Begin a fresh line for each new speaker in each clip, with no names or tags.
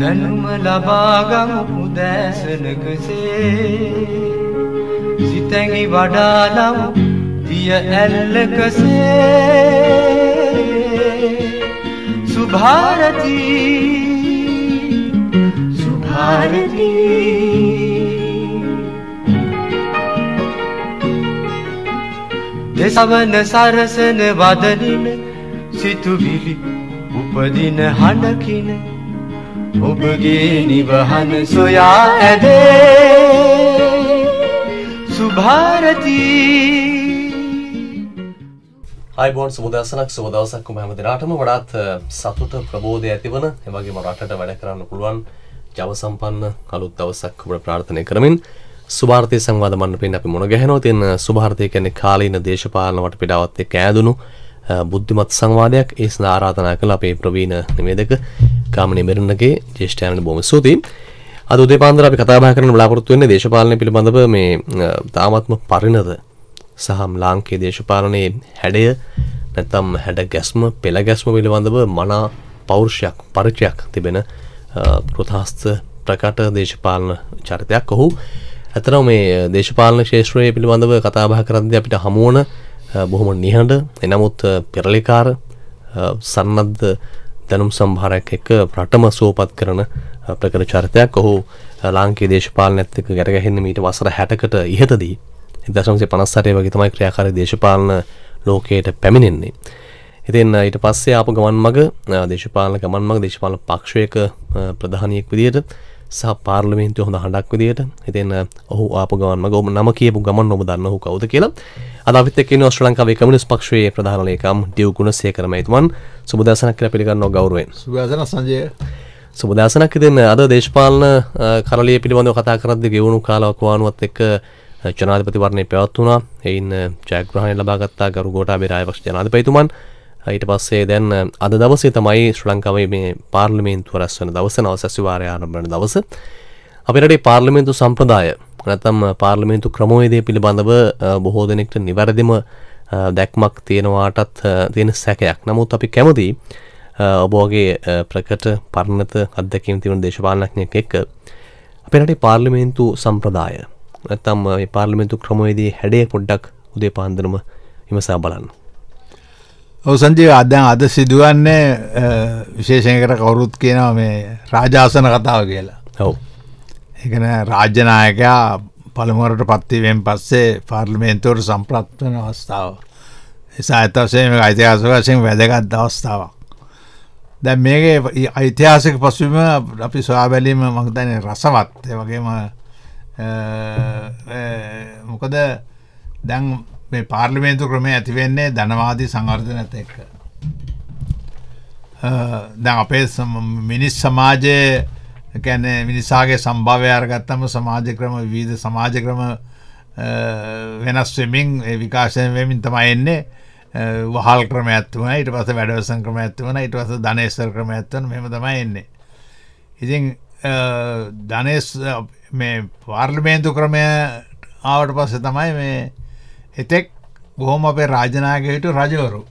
දැනුම ලබාගමු උදෑසනකසේ සිතැඟි වඩාලමු දිය ඇල්ලකසේ. සුභාරතිී සුභාරතිී. දෙසවන සරසන වදනින සිතුවිලි උපදින හඬකින ඔබගේ නිවහන සොයා ඇදේ. සුභාරතිී.
අයිබෝන් සුදසනක් සුවදවසක්කම හැම දෙනාටම වඩාත් සතුට ප්‍රබෝධය ඇතිවන එවගේම රටට වැඩ කරන්න පුළුවන් ජව සම්පන්න අලුත් දවසක් ඔබට ප්‍රාර්ථනය කරමින් සුභාර්ථය සංවාද මණ්ඩපයෙන් අපි මුණ ගැහෙනවා. තියෙන සුභාර්ථය කියන්නේ කාලීන දේශපාලන වටපිටාවත් එක්ක ඈදුණු බුද්ධිමත් සංවාදයක්. ඒ සඳහා ආරාධනා කළ අපේ ප්‍රවීණ නිවේදක කාමිනී මෙරණගේ ජ්‍යෙෂ්ඨයන්ට බොහොම ස්තුතියි. අද උදේ පාන්දර අපි කතා බහ කරන්න බලාපොරොත්තු වෙන්නේ දේශපාලනය පිළිබඳව මේ තාමත්ම පරිණත සහම් ලාංකේ දේශපාලනයේ හැඩය නැත්තම් හැඩ ගැස්ම පෙළ ගැස්ම පිළිබඳව මනා පෞරුෂයක් පරිචයක් තිබෙන පෘතාස්ත ප්‍රකට දේශපාලන චරිතයක් ඔහු ඇතරව මේ දේශපාලන ශේෂත්‍රය පිළිබඳව කතාබහ කරද්ද අපිට හමුවන බොහොම නිහඬ එනමුත් පෙරලිකාර සන්නද්ධ දැනුම් සම්භාරයක් එක්ක රටම සුවපත් කරන ප්‍රකට චරිතයක් ඔහු ලාංකේ දේශපාලන ඇත්තක ගැරගහෙන්න මීට වසර හැටකට ඉහතදී දශමසේ පනස්සටේ වගේ තමයි ක්‍රියාකාරී දේශපාලන ලෝකයට පැමිණෙන්නේ. ඉතින් ඊට පස්සේ ආපු ගමන් මග දේශපාලන ගමන් මග දේශපාලන පක්ෂයක ප්‍රධානියෙක් විදියට සහ පාර්ලිමේන්තුවේ හොඳ හඬක් විදියට. ඉතින් ඔහු ආපු ගමන් ඔබ නම කියපු ගමන් ඔබ දන්න ඔහු කවුද කියලා. අද අපිත් එක්ක ඉන්න ශ්‍රී ලංකාවේ කමියුනිස්ට් පක්ෂයේ ප්‍රධාන ලේකම් ඩියු ගුණසේකර මහත්මන් සුබදසනක් කියලා පිළිගන්නවා ගෞරවයෙන්.
සුබදසන සංජය.
සුබදසනක් ඉතින් අද දේශපාලන කරලිය පිළිබඳව කතා කරද්දී ගෙවුණු කාලවක වානුවත් එක්ක ජනාධපතිවරණය පැවත්වුණා එයින් ජයග්‍රහණය ලබාගත්තා ගරු ගෝටාබේ රායපක්ෂ ජනාධිපතිතුමන් ඊට පස්සේ දැන් අද දවසේ තමයි ශ්‍රී ලංකාවේ මේ පාර්ලිමේන්තුව රැස් වෙන දවස නවසැසිවාරය ආරම්භ වෙන දවස අපේ රටේ පාර්ලිමේන්තු සම්ප්‍රදාය නැත්නම් පාර්ලිමේන්තු ක්‍රමවේදය පිළිබඳව බොහෝ දෙනෙක්ට නිවැරදිම දැක්මක් තියෙනවාටත් තියෙන සැකයක් නමුත් අපි කැමති ඔබෝගේ ප්‍රකට පරණත අත්දැකීම් තිවුණු දේශපාලනඥයෙක් එක්ක අපේ රටේ පාර්ලිමේන්තු සම්ප්‍රදාය නැත්තම් පාර්ලිමෙන්තු ක්‍රමවේදී හැඩේ පොඩ්ඩක් උදේ පාන්දරම විමසා බලන්න.
ඔව සංජය අදන් අද සිදුවන්නේ විශේෂයකට කවුරුත් කියනවා මේ රාජාසන කතාව කියලා.
හව
එකන රාජ්‍යනායකයා පළමුවරට පත්තිවෙන් පස්සේ පාර්ලිමේන්තුවට සම්ප්‍රත්වන අවස්ථාව. එසා ඇතවසේ මේ ඓතිහාස වශයෙන් වැදගත් අවස්ථාවක්. දැ මේක ඓතිහාසික පසුම අපි සොයා බැලීම මංතන රසවත්. වගේම මොකද දැන් මේ පාර්ලිමේන්තු ක්‍රමය ඇතිවෙන්නේ ධනවාදී සංවර්ධනත එක්ක. දැන් අපේ මිනිස් සමාජය කැන මිනිසාගේ සම්භාවය අරගත්තම සමාජ ක්‍රම විීධ සමාජ ක්‍රම වෙනස් වෙමින් විකාශය වෙමින් තම එන්නේ. වහල් ක්‍රම ඇත්වන ඊට පස වැඩවසන් ක්‍රම ඇත්වන ඉට පස ධනේස්තර ක්‍රම ඇත්වන මෙම තමයි එන්නේ. ඉතින් ධනස් මේ පාර්ලිමේන්තු ක්‍රමය ආවට පස්ස තමයි මේ එතෙක් බොහොම අපේ රාජනායකයට රජවරු.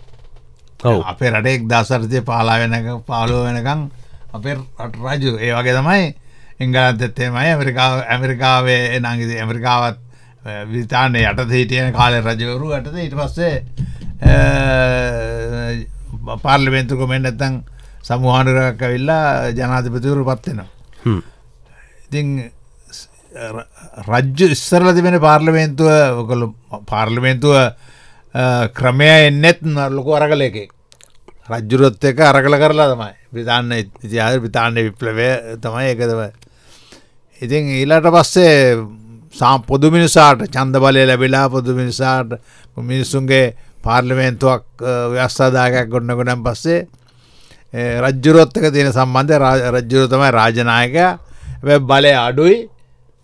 අපේ රටෙක් දසර්ජය පාලා වෙනක පාලුව වෙනකං අපේ රජු. ඒ වගේ තමයි ඉංගලත් එත්තේමයි ඇමරිකාව ඇමරිකාවේ නංගිද ඇමරිකාවත් විතාන්නේ යට හිටියන කාලෙ රජවරු ඇටද ඊට පස්සේ පාර්ලිමේන්තු කොමෙන් ඇත්තං සමුහානරක් ඇවිල්ලා ජනාධිපතිවරු පත්වෙනවා ඉතින් රජ්ජ ඉස්සරල තිබෙන පාර්ලිමේන්තුව කළු පාර්ලිමේන්තුව ක්‍රමය එන්නෙත් ලොකු අරගල එක. රජ්ජුරොත් එක අරගල කරලා තමයි. බ්‍රතාන්න ඉතිහාද බ්‍රතාන්‍ය විප්ලවය තමයි එකදව ඉතින් ඊලාට පස්සේ සාම් පොදු මිනිසාට චන්ද බලය ලැබිලා පොදු මිනිසාට මිනිස්සුන්ගේ පාර්ලිමේන්තුවක් ව්‍යස්ථාදාගයක් ගොන්න ගොඩම් පස්සේ රජ්ජුරොත්තක තියෙන සම්බන්ධ රජ්ජුර තමයි රාජනායක බලය අඩුයි.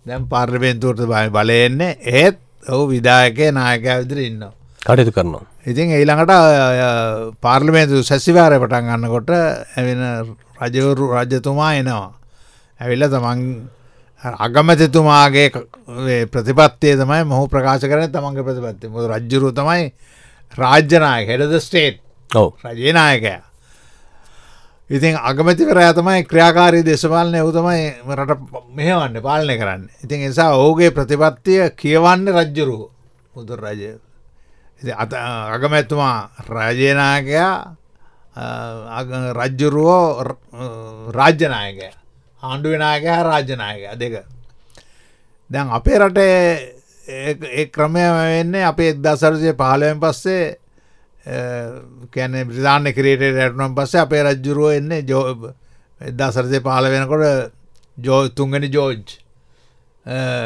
දැම් පාර්ලිමේන්තුවට බයි බලයෙන්නේ ඒත් ඔහු විදායකය නායකයා විදිර ඉන්න
කටයුතු කරනවා.
ඉතින් ඊළඟට පාර්ලිමේන්තු සැසිවාරය පටන් ගන්නකොට ඇවෙන රජවරු රජතුමා එනවා. ඇවිල්ල තමන් අගමතිතුමාගේ ප්‍රතිපත්තිය තමයි මොහු ප්‍රකාශ කරන තමන්ගේ ප්‍රතිපත්ති මුද රජ්ජුරු තමයි රාජ්‍යනාය හෙඩද ස්ටේට් රජනායකයා ඉතින් අගමැතිවරයා තමයි ක්‍රියාකාරී දේශපාලනය ඔහු තමයි රට මෙහවන්න පාලනය කරන්න. ඉතින් නිසා ඔහුගේ ප්‍රතිපත්තිය කියවන්න රජ්ජුරුව මුදුර රජය. අත අගමැත්තුමා රාජයනාකයා රජ්ජුරුවෝ රාජ්‍යනායකය ආණ්ඩුවනායක රාජ්‍යනායක දෙක. දැන් අපේ රටේ ඒ ක්‍රමය වෙන්නේ අපේ එක්දසරජය පහලවෙන් පස්සේ කැන බ්‍රධාන්න කරේට රැටනම් පස්සේ අපේ රජ්ජුරුව එන්නේ ජෝ එදදාසරජය පහල වෙනකොට ජෝ තුන්ගනි ජෝජ්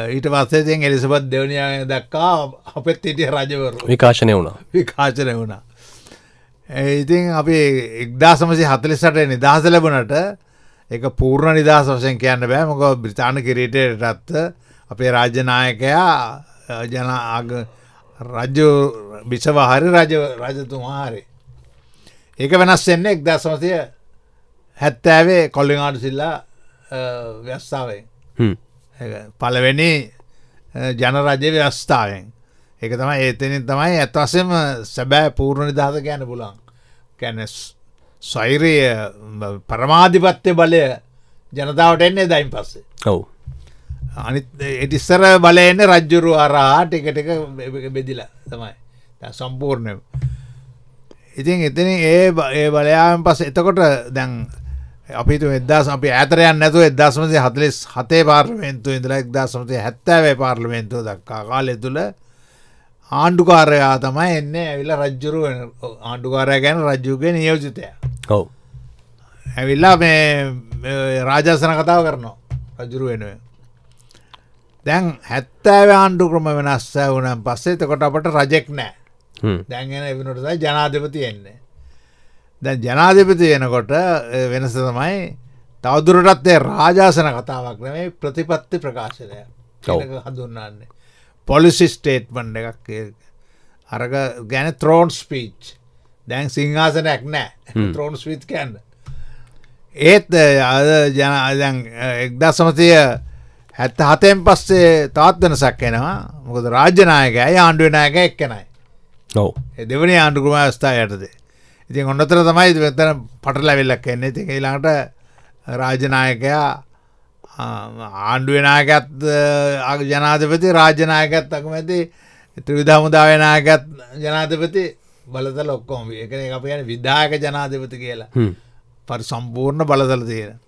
ඊට පස්සේ තිෙන් එලිසබත් දෙවනිය දක්කා අපත් හිටිය රජවරු.
විකාශනය වුණා.
විකාශනය වුණා. ඉතින් අපි එක්දා සමසි හතලිසට නිදහස ලැබනට එක පූර්ණ නිදහස වශයෙන් කියන්න බෑ. මොක බ්‍රතාාන කිරීටටත්ත අපේ රාජ්‍යනායකයා ජන රජ්‍ය බිසවහරි රජ රජතුමාහරි. ඒක වෙනස් වෙන්නේ එක් දසමතිය හැත්තෑවේ කොල්ලිගාඩු සිල්ලා ව්‍යස්ථාවෙන් පලවෙනි ජනරජය ව්‍යස්ථාවෙන් එක තමයි ඒතනින් තමයි ඇත්වසම සැබෑ පූර්ණ නිදහස ගැන පුලන් කැන සෛරය පරමාධිපත්්‍යය බලය ජනතාවට එන්නේ දයින් පස්සේ.
ඔවු
අනි එටිස්සර බලයන්න රජ්ජුරු අරහා ටිකටක බෙදිලා තමයි. සම්පූර්ණය ඉතින් එතන ඒ ඒ බලයාම පස එතකොට දැන් අපිතු එදදාස් අපි ඇතරයන් නැතු එදදාස්මති හතලිස් හතේ පාර්ලිමෙන්තු ඉදලා එක්දා සමති හැත්තෑවේ පාර්ලිමෙන්තුව දක්කා කාලෙ තුළ ආණ්ඩුකාරයා තමයි එන්න ඇවිල්ල රජ්ජුරු ආණ්ඩුකාරය ගැන රජ්ජුගේ නියෝජිතය.
ඔව්.
ඇවිල්ලා මේ රාජාසන කතාව කරනවා රජුරු වෙනුව දැන් හැත්තෑව ආණ්ඩු ක්‍රම වෙනස්ස වනම් පස්සේ තකොට අපට රජෙක් නෑ. දැන්ගෙන එවනටයි ජනාධපති එන්නේ. දැන් ජනාධපති වෙනකොට වෙනස තමයි තවදුරටත්තේ රාජාසන කතාවක් නෙමේ ප්‍රතිපත්ති ප්‍රකාශනය හඳුන්නන්නේ පොලිසි ස්ටේට්මන්් එකක් අරග ගැන ත්‍රෝන් ස්පීච් දැන් සිංහාසනයක් නෑ. ත්‍රෝන් ස්විත් කැන්න ඒත් අද ජන එක්දා සමතිය හැත්ත හතයෙන් පස්සේ තාත්වන සක්කෙනවා මොකද රාජ්‍යනායකයි ආණ්ඩුවනායක එක්කනයි.
ඔව.
දෙවනි ආණ්ඩුකම ස්ථා යටද ඉතින් ඔන්නතර තමයි වෙතන පටලැවෙල්ලක් එන්නේ. ති ඊලාට රාජනායකයා ආණ්ඩුවනායකත් ජනාධපති රාජනායකත් අකමැති ත්‍රවිධමුදාවනායකත් ජනාධපති බලතල ඔක්කොම. එක අප යන විදායක ජනාධපති කියලා. පරි සම්පූර්ණ බලතල තියෙන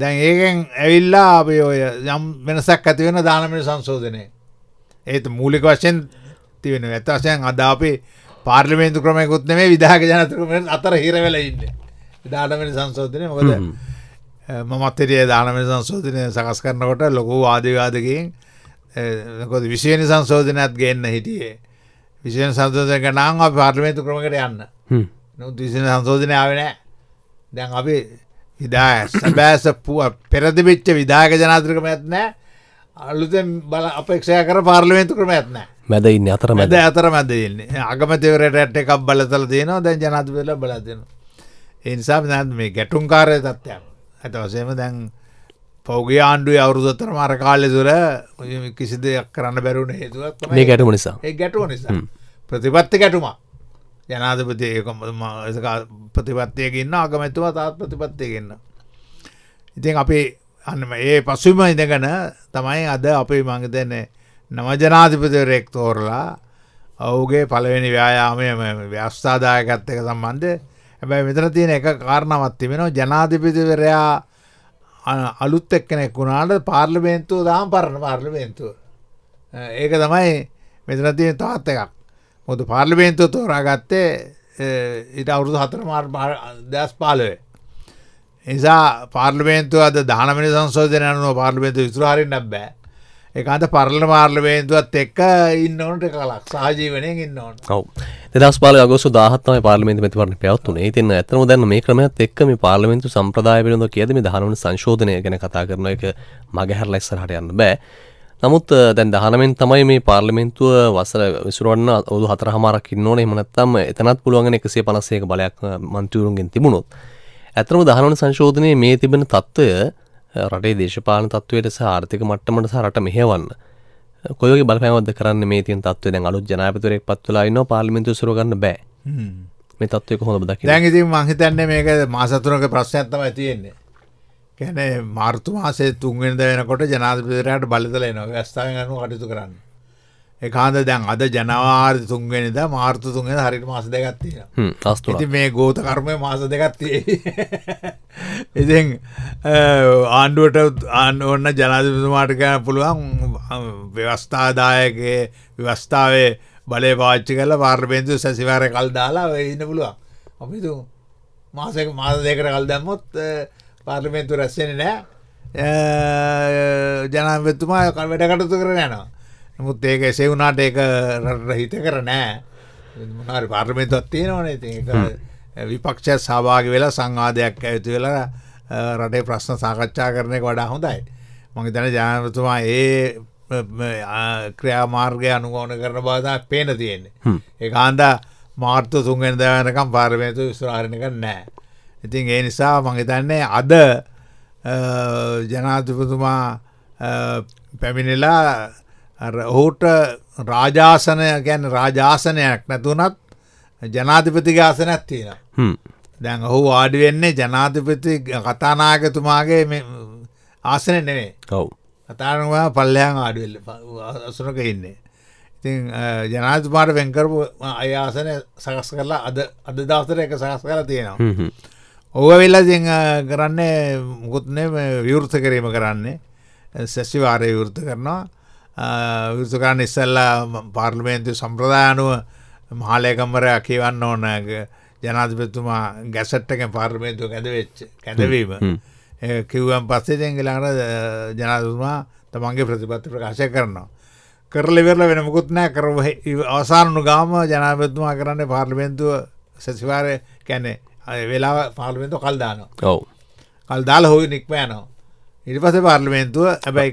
දැන් ඒකෙන් ඇවිල්ලා අප ඔය යම් වෙනසක් ඇතිවෙන දානමට සංශෝධනය. ඒත් මූලික වශයෙන් තිවෙන ඇතවසයන් අදාපේ පාර්ලිමේන්තු ක්‍රමයකුත් නෙමේ විදාක ජනතරම අතර හිරවෙල ඉන්න. දානමට සංශෝධනය. මොකද මමත්තරිය දානමට සංශෝධනය සකස් කරනකොට ලොකු වාදවාදකින් කොද විශෂයනි සංශෝධනයත් ගන්න හිටියේ. විශෂයන සංශෝධනක නාං පාර්ලිමේන්තු ක්‍රමකට යන්න. නො විසින සංශෝධනය ආවනෑ දැන් අපි විදා සැබෑස පෙරදිබිච්ච විදායක ජනාතරකම ඇත්නෑ අලුතෙන් බල අපේක්ෂය කර පාර්ලිමේන්තු ක්‍රම ඇත්නෑ
මැද ඉන්න අතර
මැද අතර මැදන්නේ අගමතවරට එකක් බලතල තියෙනවා. දැන් ජනාතිවෙල බලතින එනිසා නැත් මේ ගැටුම් කාරය තත්වයක් ඇත වසේම දැන් පෞගේ ආණ්ඩුව අවුරුදත්තර මර කාලෙ තුර කිසි දෙයක් කරන්න බැරුණ හේතුවක්
මේ ගැටුම නිසා.
ඒ ගැටුව නිසා. ප්‍රතිපත්ති ගැටුමක් ජනාධපති ප්‍රතිපත්තියගන්න අගමැතුව තාත් ප්‍රතිපත්තියගන්න. ඉතින් අපි අන්නම ඒ පසුම ඉඳගන තමයි අද අපේ මංගතන්නේ නම ජනාධිපතිවරෙක් තෝරලා ඔවුගේ පලවෙනි ව්‍යයාමය ව්‍යස්ථාදායකත් එක සම්බන්ධ හැබැයි මෙතන තියෙන එක කාරණවත් තිබෙනවා. ජනාධිපතිවරයා අලුත් එක්කෙනෙක් වුණාට පාර්ලිමේන්තුව දාම් පරණ පාර්ලිමේන්තුව. ඒක තමයි මෙතන තියෙන තාත් එකක්. මොද පාර්ලිමේන්තුව තෝරාගත්තේ ඉට අවුරුදු හතර මාර් දස් පාලවේ. නිසා පාර්ලිමේන්තුව අද දානමනි සංසෝධන යනුව පාර්ලිමේන්තු විතුරහරින් නැබ්බෑ එකන්ත පරල පාර්ලිමේන්තුවත් එක්ක ඉන්නවනට කලක් සහජීවනයෙන් ඉන්න ඕන.
ඔව. දස් පාල ගොස දාහත්ම පාර්ලිමේන්තු මතිවරණ පැවත්තුනේ තින්න ඇතම දැන්න මේ ක්‍රමත් එක්ක මේ පාර්ලිමේන්තු සම්ප්‍රදාය පිළිබඳ කියදම දහනවන සංශෝධනය ගැන කතා කරන එක මගහැර ලෙස්සරහට යන්න බෑ. නමුත් දැන් දහනමෙන් තමයි මේ පාර්ලිමෙන්තුව වසර විසුරුවන්න ඔදු හතර හමාරක් ඉන්නවනේ මනත්තම් එතනත් පුළුවන් එකසේ පනසේක බලයක් මන්තවරුන්ගෙන් තිබුණොත්. ඇතරම දහනවන සංශෝධනය මේ තිබෙන තත්ත්වය රටේ දේශපාලන තත්වයට සහ ආර්ථික මට්ටමට සහ රට මෙහෙවන්න. කොයගේ බලපෑමද කරන්න මේ තියන් තත්ව දැන් අලුත් ජනාපතුරෙක් පත්වලා ඉන්න පාර්ලිමෙන්තු සුරගන්න බෑ. මේ තත්වය කොහොම දකි
ඉතින් මංහිතන්නේ මේක මාසතුනක ප්‍රශ්නයක්ත්තමයි තියෙන්නේ කැන මාර්තු මාසේ තුන්ගෙන්ද වෙනකොට ජනාධපතිරයට බලතල නවා වැස්ථාව ගනු කටයුතු කරන්න. එකකාන්ද දැන් අද ජනවාර්ය තුන්ගෙනද මාර්තු තුන්ගෙන හරිට මාස දෙගත්තිය
අස්තු
ඉති මේ ගෝත කර්මය මාස දෙගත්තිය ඉතින් ආණ්ඩුවට ආන්න ඔන්න ජනාධපතුමාට කෑන පුළුවන් ව්‍යවස්ථාදායකගේ ව්‍යවස්ථාවේ බලය පාච්චි කල පාර්බේන්තු සැසිවාර කල් දාලා ඉන්න පුළුවන්. අපිතු මාසක මාස දෙකට කල් දැම්මොත් පාර්ලිමේන්තු රැස්සෙන නෑ ජනපතුමා වැඩ කටතු කර යනවා. නමුත් ඒක එසේ වුනාට ඒක රහිත කර නෑ මොනාරි පාර්ලිමේන්තුවත් තියෙනවනේ. ති විපක්ෂ සභාග වෙලා සංවාධයක් ඇයුතු වෙලා රටේ ප්‍රශ්න සාකච්ඡා කරනය වඩා හොඳයි. මගේ තැන ජනපතුමා ඒ ක්‍රියාමාර්ගය අනුගෝන කරන බාධා පේන තියෙන්නේ. ඒ කාන්දා මාර්තු තුන්ගෙන් දවනකම් පාර්මේතු විස්රාරණක නෑ ඉතින් ඒ නිසා මහිතන්නේ අද ජනාතිපතුමා පැමිණිලා ඔහුට රාජාසනය ගැන රාජාසනයක් නැතුනත් ජනාතිපතිගාසනයක් තියෙන දැන් ඔහු වාඩිවෙන්නේ ජනාතිපති කතානායකතුමාගේ ආසනය නෙවේ
ඔව්.
කතානවා පල්ලයන් ආඩුවල්ල අසුනක ඉන්නේ. ඉතින් ජනාතුමාට වෙන්කරපු අයාසනය සකස් කරලා අද අද දවසර එක සකස් කලා තියෙනවා ඕව වෙල්ලා ති කරන්නේ මුකුත්නේ විවෘත කිරීම කරන්නේ. සැසිවාරය විවෘත කරනවා. විෘත කරන්න ඉස්සල්ලා පාර්ලිමේන්තු සම්ප්‍රදායනුව මහලයකම්වරය කියවන්න ඕන ජනාධපතුමා ගැසට්ටකෙන් පාර්ලිමේන්තු ඇද වෙච්ච කැඳවීම කිව්වන් පස්සේ දෙංගලාට ජනාතුමා තමන්ගේ ප්‍රතිපත්ති ප්‍රකාශය කරනවා. කරලිවෙරල වෙන මුකුත් නෑ. කර අවසානු ගාම ජනාපතුමා කරන්න පාර්ලිමේන්තුව සැසිවාරය කැනෙ වෙලා පාර්ලිමෙන්තු කල්දානවා
ඔව්.
කල්දාල හොයි නික්ම යනවා. ඉරි පස පාර්ලිමේන්තුව ඇබැයි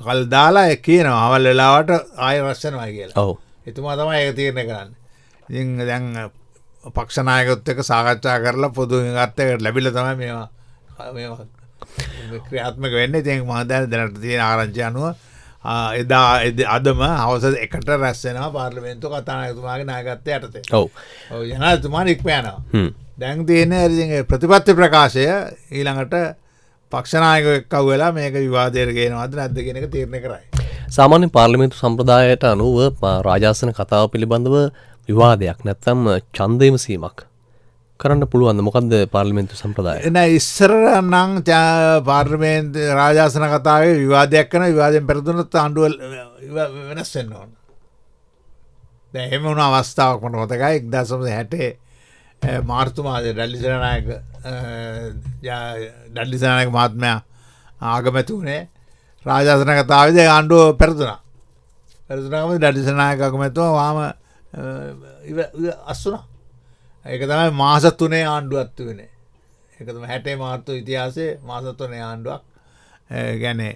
කල්දාලා කියනවා අවල් වෙලාවට ආය රශ්ෂනවා කියලා.
ඔව්.
එතුමා තම ඒ තීරණය කරන්න. ඉතින් දැන් පක්ෂනායකොත් එක සාකච්ඡා කරලා පොදු ගත්තකට ලැබිල තම මේවා ක්‍රියාත්මක වෙන්න. ඉතින් මහදැන දැනට තියෙන ආරංචි අනුව එදා අදම හවස එකට රැස්සෙනවා පාර්ලිමේන්තු කතානායතුමාගේ නාගත්තය යටතේ.
ඔව්.
ජනතුමා නික්මයනවා දැන් තියෙන ඇරි ප්‍රතිපත්ති ප්‍රකාශය ඊළඟට පක්ෂනායක එක්කව වෙලා මේක විවාදයරගෙනවාද නැද්ද කෙනෙක තීරණය කරයි.
සාමාන්‍ය පාර්ලිමේන්තු සම්ප්‍රදායට අනුව රාජාසන කතාව පිළිබඳව විවාදයක් නැත්තම් චන්දයම සීමක් කරන්න පුළුවන්ද? මොකක්ද පාර්ලිමේන්තු සම්ප්‍රදාය?
එන ඉස්සර නං පාර්මේන්ත රාජාසන කතාවේ විවාදයක් කන විවාදයෙන් පැරදුනත් අන්ඩුවල් වෙනස්වෙන්න ඕන. දැහෙම වුණ අවස්ථාවක් මට මොතකයි එක්දසම හැටේ Eh, මාර්තුමාද ඩල්ලිසරනායක ඩල්ලිසනායක eh, මාත්මයා ආගමැති වුණේ රාජාසන කතාවිද ආණ්ඩුව පැරතුනා පැරතුනාම ඩඩිසනායකකමැතුව වාම eh, අස්සුනා. ඒක තමයි මාසත්තුනේ ආණ්ඩුවත්තු වෙන එකතම හැටේ මාර්තු ඉතිහාසේ මාසත්වනේ ආණ්ඩුවක්. ගැනේ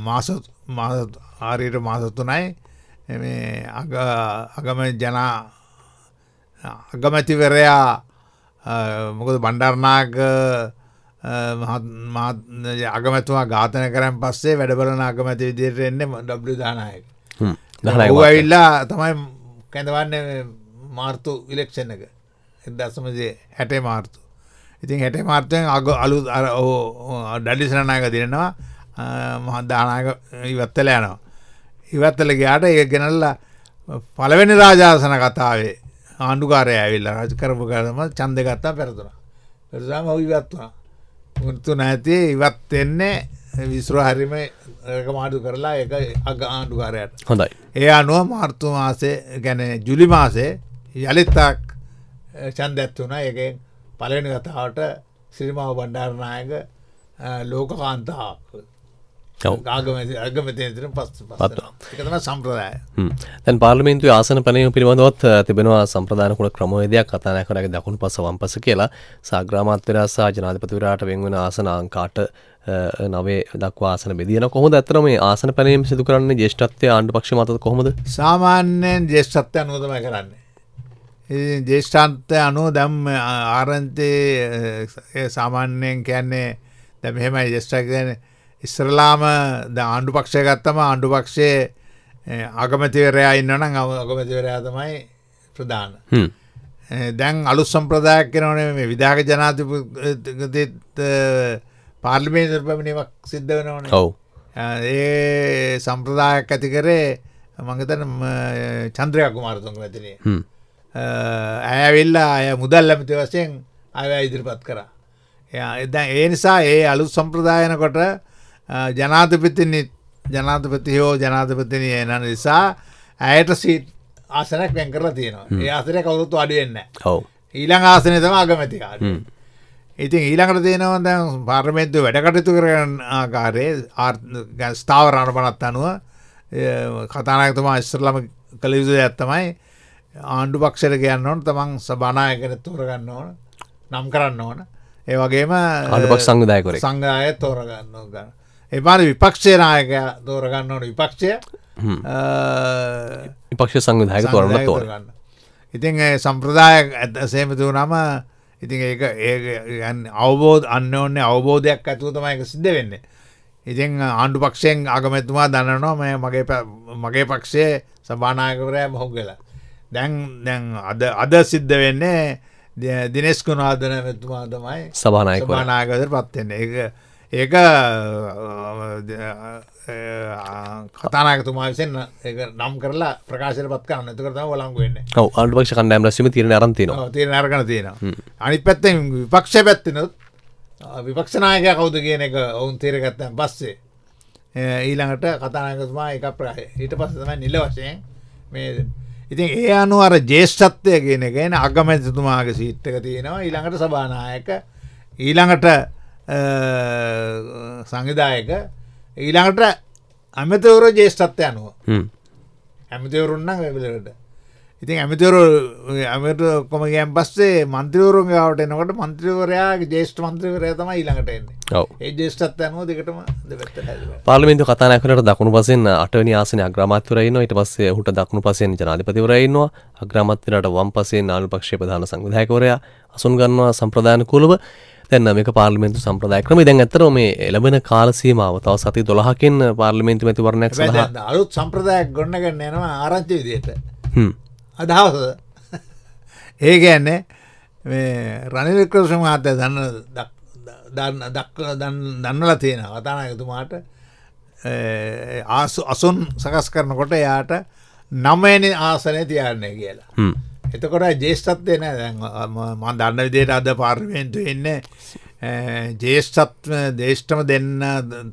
මාස ආරීට මාසත්තුනයි අගම ජනා අගමැතිවරයා මොකද බණ්ඩර්නාග අගමැතුවා ඝාතන කරන් පස්සේ වැඩබලන අගමැති විදියට එන්න ඩබ්ලි දානායක ඇවිල්ලා තමයි කැඳවන්න මාර්තු ඉලෙක්ෂණ එක. එදසමසේ හැටේ මාර්තු. ඉතින් හැට මාර්තයෙන් අග අලු ඩඩිසනනායක දිනෙනවා. මහදානායක ඉවත්තල යනවා. ඉවත්තල ගයාට ඒ ගෙනල්ල පළවෙනි රාජාසන කතාවේ ආණ්ඩුකාරය ඇවිල්ල රජ කරපු කරම චන්දගත්තා පැරතුන පෙරසාම ඉවත්වනා උතු නැති ඉවත් එන්නේ විස්ර හරිම මාඩු කරලා අග ආණ්ඩුකාරයට.
හොඳයි.
ඒ අනුව මාර්තු මාසේ ගැන ජුලි මාසේ යළිත්තක් චන්ද ඇත්වුණ එක පලවෙනි කතාවට සිරිමාව බණ්ඩාරනායක ලෝක කාන්තාවක් අගමතර පස් එකතම සම්ප්‍රදාය.
තැන් පාර්ලිමේන්තු ආසන පනය පිළිබඳවත් තිබෙනවා සම්ප්‍රධානකුට ක්‍රමවේදයක්. කතානය කරක දකුණු පස වම්පස කියලා. සාග්‍රාමාත්‍යරසා ජනාධපතිවරාට වෙන්වෙන ආසන අංකාට නවේ දක්වාසන බෙදියන කොහොද ඇතරම ආසන පැනීම සිදු කරන්න ජේෂ්ඨත්වය ආණ්ඩ පක්ෂ මත කොහොමද?
සාමාන්‍යයෙන් ජේෂ්ඨත්වය අනුවතම කරන්නේ. ජේෂ්ඨන්තය අනුව දැම් ආරන්තේ සාමාන්‍යයෙන් කියන්නේ දැම හෙමයි ජෙස්ටක් ඉස්සරලාම ද ආණ්ඩු පක්ෂය ගත්තම ආණ්ඩු පක්ෂයේ අගමතිවරයා ඉන්නනම් අගමතිවරයා තමයි ප්‍රධාන. දැන් අලු සම්ප්‍රදායක් කෙනවන මේ විදාක ජනාතිපතිත් පාර්ලිමේන්ත පැමිණීමක් සිද්ධ වෙනවන.
ඔව්.
ඒ සම්ප්‍රදායක් ඇති කරේ මඟතන චන්ද්‍රයක් කුමාරතුන් ඇතිනේ. ඇයවිල්ලා අය මුදල් ඇමති වශයෙන් අය ඉදිරිපත් කර. එදා ඒ නිසා ඒ අලුත් සම්ප්‍රදායනකොට ජනාතපතිනි ජනාතපති හෝ ජනාතපතින එන නිසා ඇයට සීට් ආසනක් වැැන් කරලා තියෙනවා ඒ අසරය කවුරුත්තු අඩුවෙන්න
ඔව්
ඊළඟ ආසනය තම අගමැතිකාට
හ්ම්.
ඉතින් ඊළඟට තියෙනවා දැන් පාර්මේන්තු වැඩකටයුතු කරන ආකාරයේ ස්ථාවරණ පනත් අනුව කතානායකතුමා ඉස්සරලම කළ යුතු ඇත්තමයි ආණ්ඩු පක්ෂයට කියන්න ඕන තමන් සභනායකන තෝරගන්න ඕන නම් කරන්න ඕන ඒ වගේම
ආණ්ඩුපක්ෂ සංවිධායකවරයෙක්.
සංගාය තෝරගන්න ගන්න එපාන විපක්ෂය නායක තෝරගන්න ඕන විපක්ෂය.
විපක්ෂ සංවිධායක තෝරන්න
තෝරගන්න. ඉතින් ඒ සම්ප්‍රදාය ඇත සේමතු නම ඉතින් ඒක ඒ අවබෝධ අන්න ඕන්නේ අවබෝධයක් ඇතුව තමයි එක සිද්ධ වෙන්න. ඉතින් ආණ්ඩු පක්ෂයෙන් අගමැතුමා දන්නනවා මේ මගේ මගේ පක්ෂය සභානායකවරය මොහොක් වෙලා. දැන් දැන් අද අද සිද්ධ වෙන්නේ ද- දිනෙස් කුණාදන මෙතුමා තමයි
සභානායකවරයා.
සභානායකවර පත්වෙන්න ඒක ඒක කතානායකතුමා විසෙන් නම් කරලා ප්‍රකාශයට පත් කරන්න. එතකරතම වලංගු වෙන්න.
ඔව් ආණ්ඩුපක්ෂ කණ්ඩායම් රැස්වීම තීරණය අරන් තිනවා
තීර නරගන තියෙනවා. අනි පැත්තෙන් විපක්ෂ පැත්තිනොත් විපක්ෂනායක කවුද කියන එක ඔවුන් තේරගත්තන් පස්සේ ඊළඟට කතානායකතුමා එක ප්‍රහය ඊට පස්ස තමයි නිල වශයෙන් මේ ඉතින් ඒ අනු අර ජේෂ්ඨත්වය කියන ගෙන අගමැතිතුමාගේ සීට්ටක තියෙනවා. ඊළඟට සභානායක ඊළඟට සංවිධායක ඊළඟට අමතවර ජේෂ්ඨත්වය අනුව. ඇමතිවරුන්න වෙලට ඉතින් ඇමතිවරු ඇමට කොමගයන් පස්සේ මන්ත්‍රවරුන්ගාවට එනකට මන්ත්‍රවරයාගේ ජේෂ්ඨ මන්ත්‍රවරය තම ඊළඟට එන්නේ ඒ ජේෂ්ඨත් ඇනුව දෙකටම
පාර්ලිමේන්තු කතානායකවරයාට දකුණු පසෙන් අටවෙනි ආසනයේ අග්‍රාමාත්‍යවරයා ඉන්නවා ඊට පස්සේ ඔහුට දකුණු පසෙන් ජනාධිපතිවරයා ඉන්නවා අග්‍රාමාත්‍යවරයාට වම් පසෙන් ආණ්ඩු පක්ෂයේ ප්‍රධාන සංවිධායකවරයා අසුන් ගන්නවා සම්ප්‍රදාන කුලව දැන් මේක පාර්ලිමේන්තු සම්ප්‍රදාය ක්‍රමය දැන් ඇත්තටම මේ එළඹෙන කාල සීමාව තව සති 12කින් පාර්ලිමේන්තු මැතිවරණයක් සඳහා
අලුත් සම්ප්‍රදායක් ගොන්නගන්න යනවා ආරංචි විදියට.
හ්ම්.
අදහස. ඒ ගැන්නේ මේ රනිවික්‍රෂම ආතය දන්න දන්න දන්නල තියෙන වතානායකතුමාට ආසු අසුන් සකස් කරනකොට යාට නමයන ආසනය තියන්නේ කියලා එතකොට ජේෂ්ඨත්වය නෑ දැන් මන් දන්න විදියට අද පාර්මේන්තු එන්න ජේෂ්ඨත්ව දේෂ්ඨම දෙන්න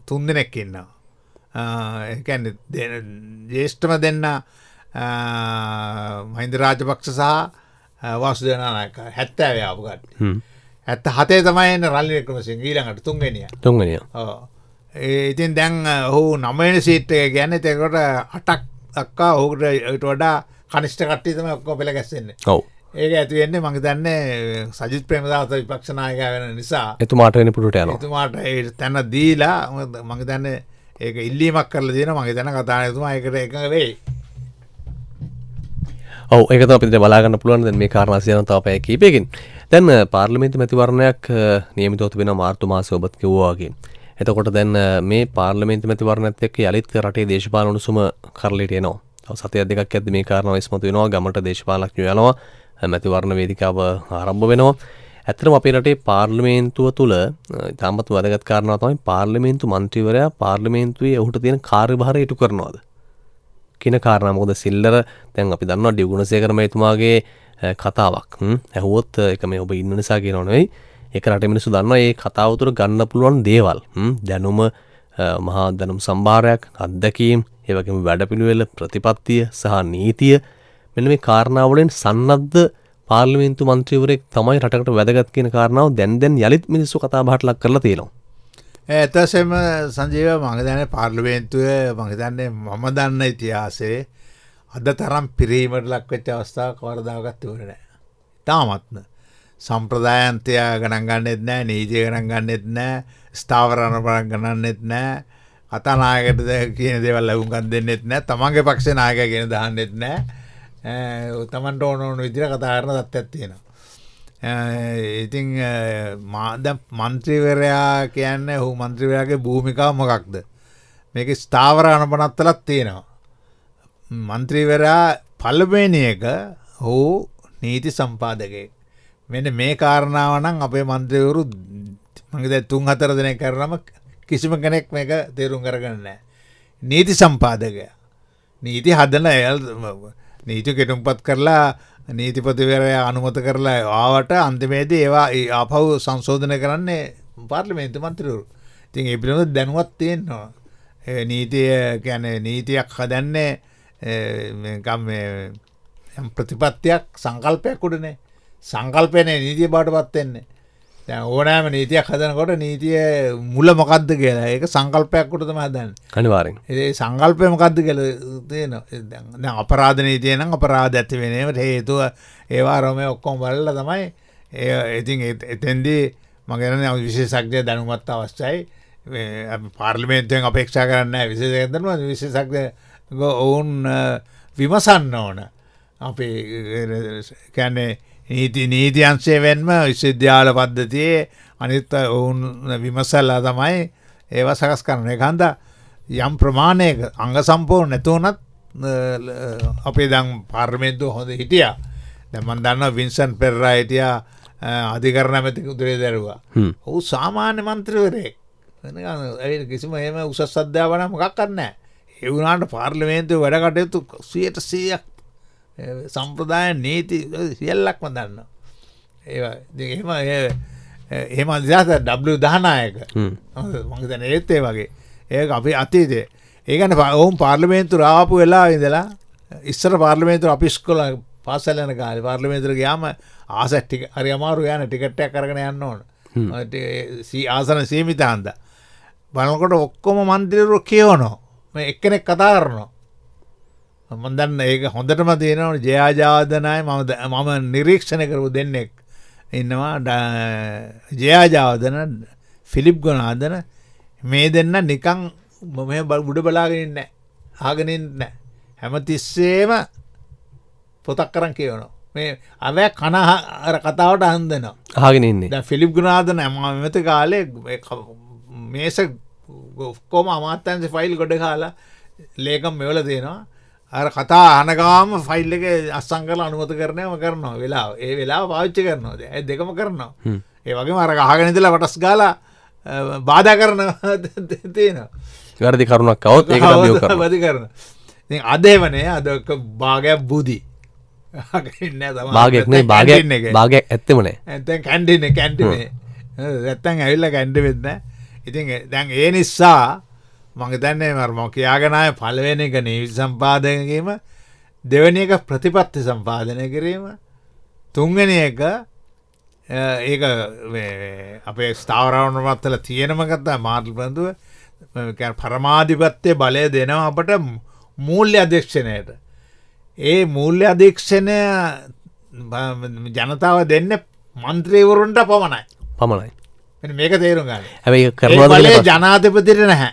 තුන් දෙනෙක් ඉන්නවා. එකැන ජේෂ්ඨම දෙන්න මහින්ද රාජපක්ෂ සහ වස්දනානක හැත්තෑ යාපුගට
හ්ම්.
ඇත්ත හතේ තමයි රල්ලිකම සිං ඊළඟට තුන්ගෙනිය
තුන්වෙනිය.
ඒ ඉතින් දැන් ඔහු නමන සීට්ය ගැන තෙකොට අටක් දක්කා ඔහුට ට වඩා කනිෂ්ට කට්ටිතම ඔක්කෝ පෙළ ගැස්සෙන්නේ.
ඔව්.
ඒක ඇතිවෙන්නේ මඟ දන්නේ සජිත් ප්‍රේමදාත විපක්ෂනායක වෙන නිසා.
එතුමාට වෙන පුටට යනවා.
එතුමාට ඒ තැන්න දීලා මඟ දන්න ඒක ඉල්ලීමක් කරල දින මගේ තැන කතානතුමා එකට එක වෙයි.
ඔව ඒකත අපිට බලාගන්න පුළුවන්. දැන් මේ කාරණා සියන තව පැය කීපයකින් දැන් පාර්ලිමේන්තු මැතිවරණයක් නියමිතව තිබෙන මාර්තු මාසය ඔබත් කිව්වා වගේ. එතකොට දැන් මේ පාර්ලිමේන්තු මැතිවරණයත් එක්ක යලිත් රටේ දේශපාලන උණුසුම කරලියට එනවා තව සතියක් දෙකක් ඇද්දි මේ කාරණාව ඉස්මතු වෙනවා. ගමට දේශපාලඥයෝ යනවා. මැතිවරණ වේදිකාව ආරම්භ වෙනවා. ඇත්තටම අපේ රටේ පාර්ලිමේන්තුව තුළ ඉතාමත් වැදගත් කාරණාව තමයි පාර්ලිමේන්තු මන්ත්‍රීවරයා පාර්ලිමේන්තුවේ ඔහුට තියෙන කාර්යභාරය ඉටු කරනවාද? කියන කාරණා? මොකද සිල්ලර දැන් අපි දන්නවා ඩියුගුණසේකර මැතිතුමාගේ කතාවක්. ඇහුවොත් එක මේ ඔබ ඉන්න නිසා කියනවනෙයි එක රට මිනිසු දන්න ඒ කතාවතුර ගන්න පුළුවන් දේවල්. දැනුම මහා දැනුම් සම්භාරයක් අත්දැකීම් ඒවගේම වැඩපිළිවෙල ප්‍රතිපත්තිය සහ නීතිය මෙන්න මේ කාරණාවලෙන් සන්නද්ධ පාර්ලිමේන්තු මන්ත්‍රීවරයෙක් තමයි රටකට වැදගත් කියන කාරණාව දැන් දැන් යළිත් මිනිස්සු කතා බහට ලක් කරලා තියෙනවා.
ඇතසෙම සංජීව මඟ දැන පාර්ලිමේන්තුව මඟදන්නේ මම දන්න ඉතිහාසේ අද තරම් පිරීමට ලක්වෙච්ච අවස්ථාව කවරදාගත්ත වරනෑ තාමත්න සම්ප්‍රදායන්තය ගණන් ගන්නෙත් නෑ නීතිය ගණන් ගන්නෙත් නෑ ස්ථාවරණ පරන් ගණන්නෙත් නෑ කතානායකට කියන දෙවල් ලැවුම්කන් දෙන්නෙත් නෑ. තමන්ගේ පක්ෂ නායක ගෙන දහන්නෙත් නෑ. තමන්ට ඕන ඕන විදිර කතාරන දත් ඇත්තියෙනවා ඉතිං මාද මන්ත්‍රීවරයා කියන්න හු මන්ත්‍රීවයාගේ භූමිකාව මොකක්ද? මේක ස්ථාවර අනපනත්තලත් තියෙනවා. මන්ත්‍රීවරයා පල්ලබේනියක හෝ නීති සම්පාදකය මෙන්න මේ කාරණාවනං අපේ මන්ත්‍රවරු මගේද තුන් හතර දෙන කරනම කිසිම කෙනෙක් මේක තේරුම් කරගන්නෑ. නීති සම්පාදකය. නීති හදන එල් නීති කෙටුම්පත් කරලා නීතිපතිවරය අනුමත කරලා ආවට අන්තිමේද ඒවා අපහු සංශෝධන කරන්නේ පාර්ලිමේන්තු මන්ත්‍රවරු තින් එපිළිබඳ දැනුවත් තියෙන්නවා. නීතිය ගැන නීතියක් හදන්නේ ප්‍රතිපත්තියක් සංකල්පයක් උඩනේ සංකල්පයන නීතිය බාට පත්වෙන්නේ ඕනෑම නීතියක් හදනකොට නීතිය මුල මොකක්ද කියලා. ඒක සංකල්පයක්කුට තම හදන්න.
අනිවාරෙන්
ඒ සංකල්පය මොකක්ද කල තියෙන අපරාධ නීතියනම් අපරාධ ඇති වෙනීමට හේතුව ඒවා රොම ඔක්කොම් වල්ල තමයි ඒ ඉතින් එතැන්දී මගරන විශේෂක්ජය දැනුමත් අවශ්‍යයි. පාර්ලිමේන්තුවෙන් අපේක්ෂා කරන්න විශේෂතම විශේෂක්ද ඔවුන් විමසන්න ඕන. අපි කැන්නේ නීති නීතියන්සේ වෙන්ම විශ්වවිද්‍යාල පද්ධතියේ අනිත් ඔවුන් විමසල්ලා තමයි ඒව සකස් කරන එකන්ද යම් ප්‍රමාණයක අංග සම්පූර් නැතුවනත් අපේ දං පාර්මේන්තු හොඳ හිටිය. දැමන් දන්න වින්සන් පෙරරා හිටිය අධිකරණ මැති උදුරේ දැරුවා. ඔහු සාමාන්‍ය මන්ත්‍රවරේ කිසිම එම උසස් සද්ධාවන මොකක් කරන්න එවුනාට පාර්ලිමේන්තු වැඩ කටයුතු සියට සීයක් සම්ප්‍රදාය නීති සියල්ලක්ම දන්න ඒම එහෙම අදිසාත ඩබ්ලු දහනායක. මගතන ඒත්තේ වගේ. ඒ අපි අතීතේ. ඒගන ඔවුන් පාර්ලිමේන්තු රාපු වෙලා ඉඳලා ඉස්සර පාර්ලිමේන්තු අපිස්කොල පාසල්ලන කාල පාර්ලිමේන්තුර ගයාම ආසට්ටික හරි අමාරු යන ටිකට්ටයක් කරගෙන යන්න ඕන. ආසන සීමිතාන්ද බලකොට ඔක්කොම මන්දිරරු කියවනෝ එක්කෙනෙක් කතා කරනවා මදන්න ඒක හොඳටම තියෙනවට ජයාජාවදනයි මම මම නිරීක්ෂණ කරපු දෙන්නෙක් ඉන්නවා. ජයාජාවදන ෆිලිප් ගොනාදන. මේ දෙන්න නිකං මොම බුඩ බලාගෙනන්න ආගෙනන්න හැම තිස්සේම පොතක් කරන් කියවනවා. මේ අවැ කනහර කතාවට අන්දනවා
ආගෙනන්නේ
ෆිලිප් ගුණාදන ඇම මෙත කාලේ මේස කොම අමාත්තන්ස ෆයිල් ගොඩ කාලා ලේකම් මෙවල තියෙනවා අර කතා අනගාම ෆයිල් එක අස්සංකල අනුමත කරනයම කරනවා. වෙලා ඒ වෙලා පාච්චි කරනවා. ඇ දෙකම කරනවා. ඒ වගේ මර අහගනිතල වටස් ගාලා බාධ කරන තියෙනවා.
වැරදි කරුණක් කවත්
වදි කරන අද භාගයක් බුදි.
භාගයක්නේ භාගයක් භාගයක් ඇත්තමනේ
ඇතැන් කැන්ඩින කැන්ටිනේ ඇත්තැන් ඇවිල්ල කැන්ඩි වෙන්න ඉතින් දැන් ඒ නිසා මඟ තන්නේ මර්ම කියාගනාය පලවෙන එක නීවි සම්පාදනකීම දෙවනි එක ප්‍රතිපත්ති සම්පාදනය කිරීම තුන්ගෙන එක ඒක අපේ ස්ථාවරවනමත්තල තියෙනමකත්තා මාර්ල් බඳුව. පරමාධිපත්තය බලය දෙනවා අපට මූල්‍ය අධ්‍යක්ෂණයට ඒ මූල්‍ය අධීක්ෂණය ජනතාව දෙන්න මන්ත්‍රීවරුන්ට පමණයි.
පමණයි.
මේක තේරුම් ගන්න.
හැබයි
කර ජනාධපතිට නැහැ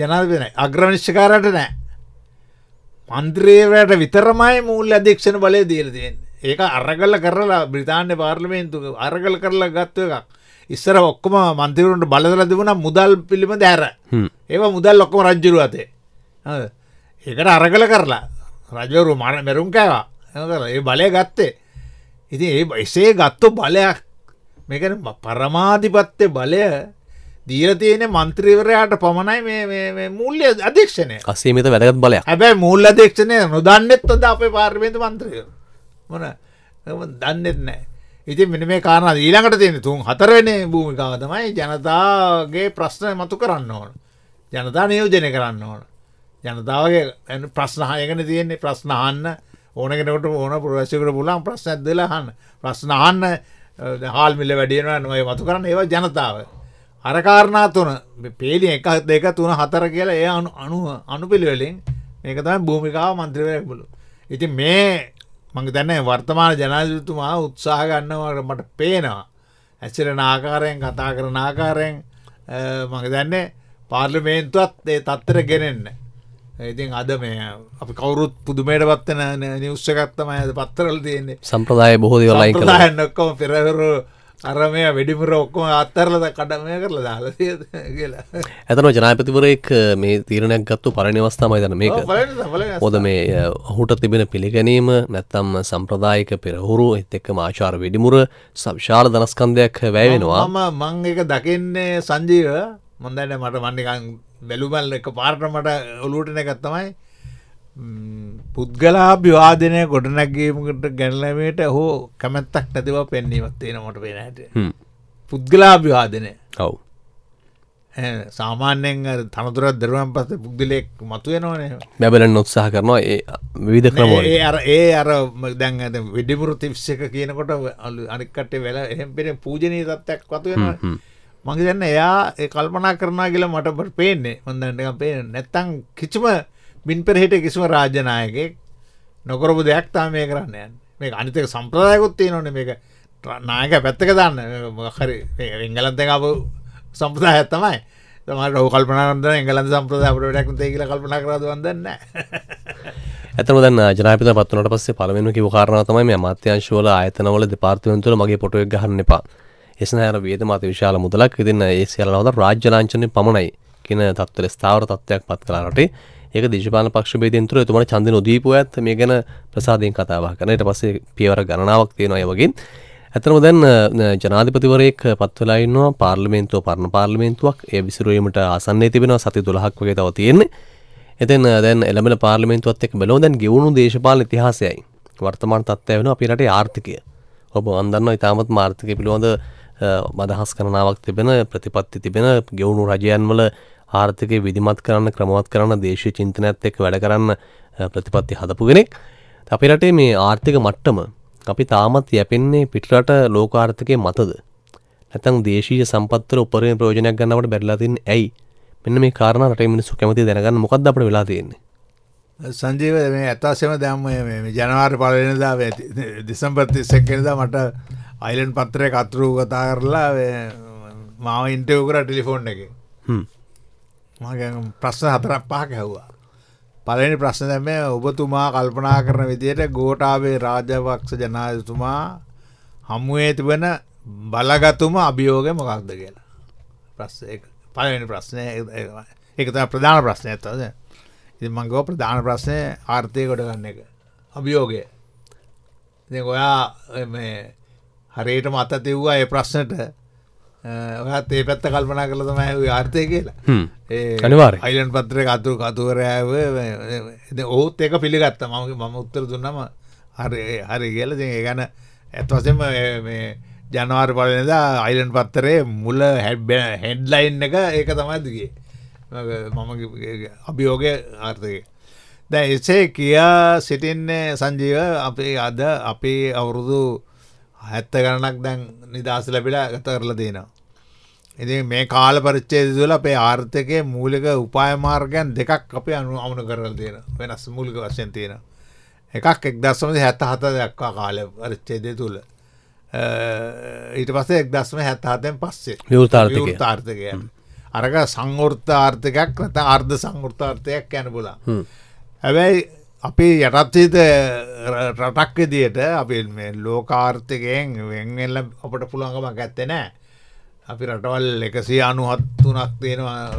ජනාධපන අග්‍රමිශ්කාරට නෑ මන්ත්‍රේවට විතරමයි මූල්‍ය අධීක්ෂණ බලය දීලතියෙන් ඒක අරගල්ල කරලා බ්‍රතාන්‍ය පාර්ලිමේන්තු අරගල කරලා ගත්ව එකක්. ඉස්සර ඔක්කොම මන්තිවරුන්ට බලදල තිබුණ මුදල් පිළිම දැර ඒව මුදල් ඔක්කොම රජ්ජුරු අතේ. ඒකට අරගල කරලා. රජවරු මන මැරුම් කෑවා. ඒ බලය ගත්තේ. ඉති ඒ එසේ ගත්තු බලයක් මේකන පරමාධිපත්තය බලය දීල තියෙන මන්ත්‍රීවරයාට පමණයි මුල්්‍ය අධීක්ෂණය
අසීමිත වැදගත් බලයක්.
හැබැයි මුල් අධීක්ෂණය නොදන්නෙත් ොද අපේ පාර්මේන්ත මන්ත්‍රය. මොන? දන්නෙත් නෑ. ඉති මෙන මේ කාරණ ඊළඟට තියෙන තුන් හතරවෙන භූමිකාව තමයි ජනතාගේ ප්‍රශ්න මතු කරන්න ඕන. ජනතා නියෝජනය කරන්න ඕන. ජනතාවගේ ප්‍රශ්නහයගෙන තියෙන්නේ ප්‍රශ්නහන්න ඕනගෙනකට ඕන පුරවශකට පුලන් ප්‍රශ්න ඇදලහන්න ප්‍රශ්නහන්න හාල් මිල්ල වැඩියෙනවා නොය මතු කරන්න. ඒවා ජනතාව අරකාරණා තුන පේලි එක දෙක තුන හතර කියලා ඒ අනු අනුව අනුපිළිවෙලින් මේක තමයි භූමිකාව මන්ත්‍රවයක් බලු. ඉති මේ මං දැන්න වර්තමාන ජනාධතුමා උත්සාහ ගන්නවට මට පේනවා. ඇසිරෙන ආකාරයෙන් කතා කරන ආකාරයෙන් මඟ දැන්නේ පාර්ලිමේන්තුවත් ඒ තත්තර ගෙනෙන්න. ඉතින් අද මේ අපි කවුරුත් පුදුමයට පත්වන නිවස්සකත්තම පත්තරල තියන්නේ
සම්ප්‍රදාය බොහෝ දවලයි
කලාන්නක්කොම පෙරහරු අර මේ වෙඩිමුර ඔක්කොම අත්තරලද කඩමය කරලා දාලා තියෙද කියලා.
ඇතන ජනාපතිවරයෙක් මේ තීරණයක් ගත්තු පරණවස්ථාමයි දන මේක
බලන්න බලන්න.
හොද මේ ඔහුට තිබෙන පිළිගැනීම නැත්තම් සම්ප්‍රදායික පෙරහුරු එත් එක්ක මාචාර වෙඩිමුර සවිශාල දනස්කන්දයක් වැෑවෙනවා
මම මං එක දකින්නේ සංජීව. මොන්දන්න මට මන්නිකන් බැලුමල් එක පාර්ට මට ඔලුටන එකත්තමයි පුද්ගලාභ්‍යවාදනය ගොඩනැගීමකට ගැනලමට හෝ කැමැත්තක් නැතිව පෙන්වීමත්තියෙන මට පෙනට. පුද්ගලාභ්‍යවාදනය
ඔව්.
සාමාන්‍යෙන් තනතුරත් දරුවන් පස්ස පුද්ගලෙක් මතුවේ නොනේ
බැබලන් උත්සාහ කරනවා ඒ විවිධ ක්‍රමෝල
ඒ අර ඒ අර දැන් ඇත විඩිමුරු තිප්ස එක කියනකොට අලු අනිකට වෙලා එහෙම පෙන පූජනී තත්වයක් වතුවෙනවා මගේ දන්න එයා ඒ කල්පනා කරනා කියලා මට පේන්නේ. හොඳට පේ නැත්තං කිසිම බින් පෙරහිට කිසිම රාජ්‍යනායකෙක් නොකරපු දෙයක් තා මේ කරන්න යන්න. මේ අනිතක සම්ප්‍රදායකුත්තිය නොන මේක නායක පැත්තක දන්න. හරි එංගලන්තකාපු සම්ප්‍රදාය ඇත්තමයි තමට කල්පනන්ද එංගලන් සම්ප්‍රදාපට ක් කියල කල්පන කරද වදන්න
ඇතම දැන් ජනාපත පත්වනට පස්සේ පලවෙනු කිව කාරණ තමයි මේ අමාත්‍යංශවල ආයතනවල දෙපාර්තමන්තුල මගේ පොටුවක් ගහන්න එපා. එසනෑර වේද මත විශාල මුදලක්. ඉතින්න ඒ සියලනවද රාජ්‍යලාංචනය පමණයි කියන තත්වර ස්ථාවර තත්වයක් පත් කලාට ඒක දේශපාල පක්ෂ බේදෙන්තුර තුමට චන්ද නොදීපුව ඇත් මේ ගැන ප්‍රසාදයෙන් කතාවා කරනට පස්සේ පියවර ගණනාවක් තියෙනවා යවගේ ඇතරම දැන් ජනාධිපතිවරයෙක් පත්වලායින්නවා පාර්ලිමේන්තුව පරණ පාර්ලිමේන්තුවක්. ඒ විසිරුවීමට ආසන්නේ තිබෙනවා. සති දුලහක් වගේ තව තියෙන්නේ. එතන් දැන් එළමල පාර්ලිමේන්තුවත් එක් බලෝ දැන් ගෙවුණු දේශපාල ඉතිහාසයයි. වර්තමාන තත්ත්වය වෙන අපි රටේ ආර්ථිකය. ඔබ අන්දන්න ඉතාමත් මාර්ථිකය පිළිබඳ මදහස් කරනාවක් තිබෙන ප්‍රතිපත්ති තිබෙන ගෙවුණු රජයන් වල ආර්ථිකය විදිමත් කරන්න ක්‍රමවත් කරන්න දේශය චින්තනඇත් එක් වැඩ කරන්න ප්‍රතිපත්ති හදපු කෙනෙක්. අපි රටේ මේ ආර්ථික මට්ටම අපි තාමත් යැපෙන්නේ පිටරට ලෝකාර්ථකය මතද? නැතන් දේශීය සම්පත්තර උපරය ප්‍රෝජනයක් ගන්නවට බැරලාතින් ඇයි? මෙන්න මේ කාරණ රට මිනිස්සු කැමති දැනගන්න මොකක්ද අපට වෙලා තියෙන්නේ?
සංජීව මේ ඇතාසම දැම්ම ජනවාර පලවෙනදා දිසම්පතිස්සක්කෙනදා මට අයිලන් පත්‍රය කතුරු කතා කරලා මාව ඉන්ටවකර ටෙලිෆෝන් එක. මගේ ප්‍රශ්න හතරක් පහක හැව්වා පලනි ප්‍රශ්න දැම ඔබතුමා කල්පනා කරන විදියට ගෝටාවේ රාජවක්ෂ ජනාධතුමා හමුවේ තිබෙන බලගතුම අභියෝග මොකක්ද කියලා. ප්‍රස් පලනි ප්‍රශ්නය එකත ප්‍රධාන ප්‍රශ්නය ඇත්තද ඉති මංගෝ ප්‍රධාන ප්‍රශ්නය ආර්ථය කොට ගන්න එක. අභියෝගය. ඉතින් ඔයා මේ හරියට මත තිව්වා ඒ ප්‍රශ්නට. ඔයත් ඒ පැත්ත කල්පනා කළ තමයි ආර්ථය කියලා.
අනිවාර්යෙන්.
අයිලන් පත්‍රය කතු කතුවරෑව ඔහුත් ඒක පිළිගත්ත. මම මම උත්තර දුන්නම හරි හරි කියල. ගැන ඇත්වසම ජනවාර පලනද අයිලන් පත්තරේ මුල හැබ හෙඩ්ලයින් එක ඒක තමයිදගේ මම අභියෝගය ආර්ථක දැ එසේ කියා සිටින්නේ සංජීව අපේ අද අපේ අවුරුදු හැත්ත ගණනක් දැන් නිදහස ලැබිලා ගත කරලා තියෙනවා. ඉති මේ කාල පරිච්චේ තුල අපේ ආර්ථකය මූලික උපායමාර්ගයන් දෙකක් අපේ අනු අමන කරල තියෙන වෙනස් මූලික වශයෙන් තියෙන එකක් එක් දස්සමද හැත්ත හත දක්වා කාල පරිච්චේදය තුළ ඊට පස්සේ එක් දස්ම හැත්ත හතෙන් පස්සේ
විවෘතාර්ථකය.
තාර්ථකය අරක සංවෘර්ත ආර්ථකයක් රත අර්ධ සංවෘතාර්ථයක් යැන පුලා
හ්ම්.
හැබැයි අපි යටත්චීත රටක් විදියට අපි ලෝකාර්ථකයෙන් වෙන්ෙල්ල අපට පුළන්ගමක් ඇත්තේ නෑ. අපි රටවල් එකසි අනුහත් තුනක් තියෙනවා.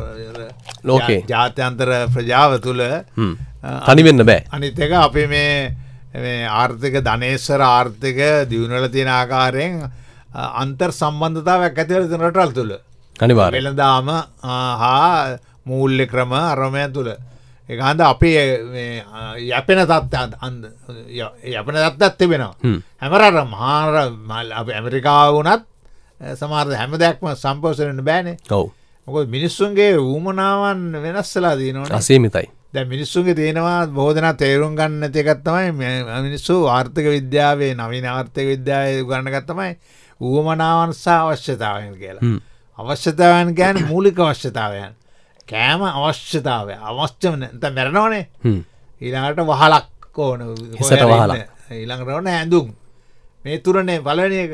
ලෝකේ.
ජාත්‍යන්තර ප්‍රජාව තුළ.
තනිවෙන්න බෑ.
අනිතක අපි මේ ආර්ථක ධනේශ්වර ආර්ථක දියුණල තියෙන ආකාරයෙන් අන්තර් සම්බන්ධතාවක් ඇතිවල රටල් තුළ.
අනිවාර
වෙළදාම හා මූල්්‍ය ක්‍රම අරමය තුළ එකහන්ද අපි යැපෙන අන්ද යපන තත් තිබෙනවා.
හ්ම්.
හැමරට මහාර මල් අප ඇමරිකා වනත් සමාර්ධ හැම දෙයක්ම සම්පෝසරෙන් බෑනේ.
ඔව්.
මොක මිනිස්සුන්ගේ ඌමනාවන් වෙනස්සලා දීනවන
අසීමිතයි.
දැ මිනිස්සුන්ගේ තියෙනවා බෝධන තේරුම් ගන්න ඇතිකත්තමයි මිනිස්සු ආර්ථක විද්‍යාවේ නවීන ආර්ථක විද්‍යාව ගන්නගත්තමයි ඌමනාවන්සා අවශ්‍යතාවයන් කියලා. අවශ්‍යතාවයන් ගෑන මූලික අවශ්‍යතාවයන් කෑම අවශ්‍යතාවය. අවශ්‍යම ත මැරණවනේ
හ්ම්.
ඊළඟට වහලක් ඕන.
හිසට වහලක්.
ඊළඟටවන ඇඳුම්. මේ තුරනේ බලන එක.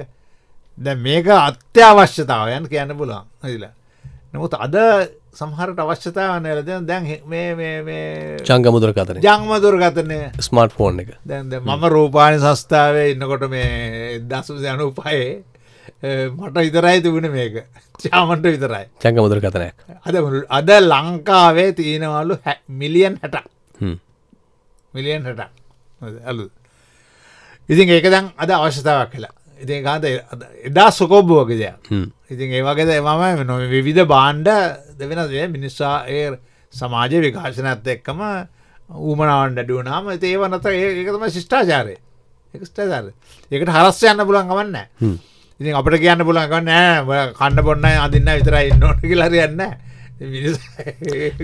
දැ මේක අත්‍යවශ්‍යතාවයන් කියන්න පුලන් හිලා නමුත් අද සමහරට අවශ්‍යතාවන ලද දැන් හි- මේ මේ මේ
චංග මුදර කතන
ජංමදුරගතනය
ස්මර්ට් ෆෝන් එක
දැන්ද මම රූපාණි සස්ථාවේ ඉන්නකොට මේ දසු යනු පයේ මට විතරයි තිබුණ මේක චාමන්ට විතරයි
චංග මුදර කතනයක්
අද අද ලංකාවේ තියෙනවලු මිලියන් හැට මිලියන් හැට ඇලු ඉතින් ඒක දැන් අද අවශ්‍යතාවක් කියලා ඉතින් කාන්ත එදා සුකෝබ්බෝක දෙයක් ඉතින් ඒවගේද මම නො විවිධ බාණ්ඩ දෙවෙන දේ මිනිස්සා ඒ සමාජ විකාශනඇත් එක්කම ඌමනාවන් ඩඩුවනාම ඒව නත ඒකතම ශිෂ්ඨාචාරය එකස්ටාචාර ඒකට හරස්ස යන්න පුලන් ගමන්න ඉතින් අපට කියන්න පුලන් නෑ කණ්ඩ බොන්න අදින්න විතරයි නොට කියලරයන්න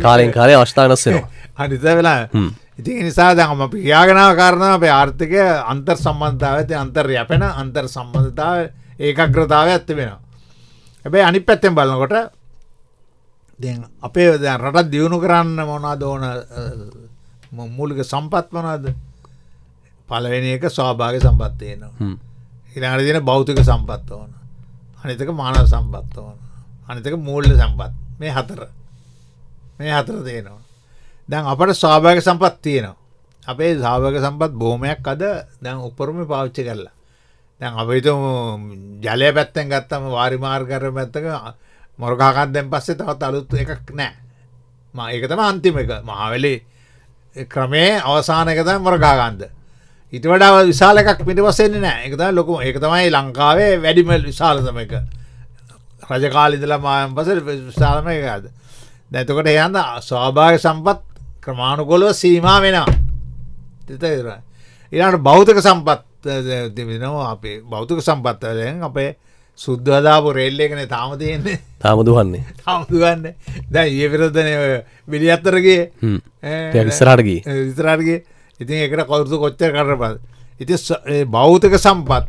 කාලෙන් කාලය අවස්ථානස්සෙනවා
අනිත වෙලා ඉතින් නිසා දැම පියාගෙනාව කාරණ අපේ ආර්ථිකය අන්තර් සම්බන්ධාව ඇති අන්තර් යැපෙන අන්තර් සම්බන්ධතාව ඒකග්‍රතාව ඇත්ති වෙනවා. හැබැයි අනි පැත්තෙන් බලන්නකොට අපේ රටත් දියුණු කරන්න මොනා දෝන මූලික සම්පත් වනාද පලවෙනි එක ස්වාභාග සම්පත්තියනවා ඉලාට තියෙන භෞතික සම්පත් ඕන. අනිතක මානව සම්පත් ඕන. අනිතක මූල්ල සම්පත්. මේ හතර. මේ හතර තියෙනවා. දැන් අපට ස්වාභාග සම්පත් තියෙනවා. අපේ සාභක සම්පත් බොහොමයක් අද දැන් උපරම පාවිච්චි කරලා. දැන් අපිතු ජලය පැත්තෙන් ගත්තම වාරිමාර් කර පැත්තක මොරකාකන්දැන් පස්සේ තවත් අලුත් එකක් නෑ ම ඒක තම අන්තිම එක. මහවෙලි ක්‍රමේ අවසානකත මොරකාගන්ද ඉට වඩාව විශාල එකක් පිට පස්සෙන්නේ නෑ එකත ලොකු එක තමයි ලංකාවේ වැඩිමල් විශාලතම එක රජකාලිදල මායම් පස විශාලම එකද දැතකොට එයන්ද ස්වාභාග සම්පත් ක්‍රමාණුකොලව සීමා වෙනවා තිත ඉලාට භෞතක සම්පත් තිබෙනවා අපේ භෞතක සම්පත්වලයෙන් අපේ සුද්ධදාපු රෙල්ලේකන තාම තියෙන්නේ
තාම දුවන්නේ
තාමුදුගන්න දැ ඒ විරදනය බිලි අත්තරගේ
ඉස්සරටගේ
විතරාටගේ ඉතින් එකට කොරුතු කොච්චර කරපත්? ඉති භෞතක සම්පත්.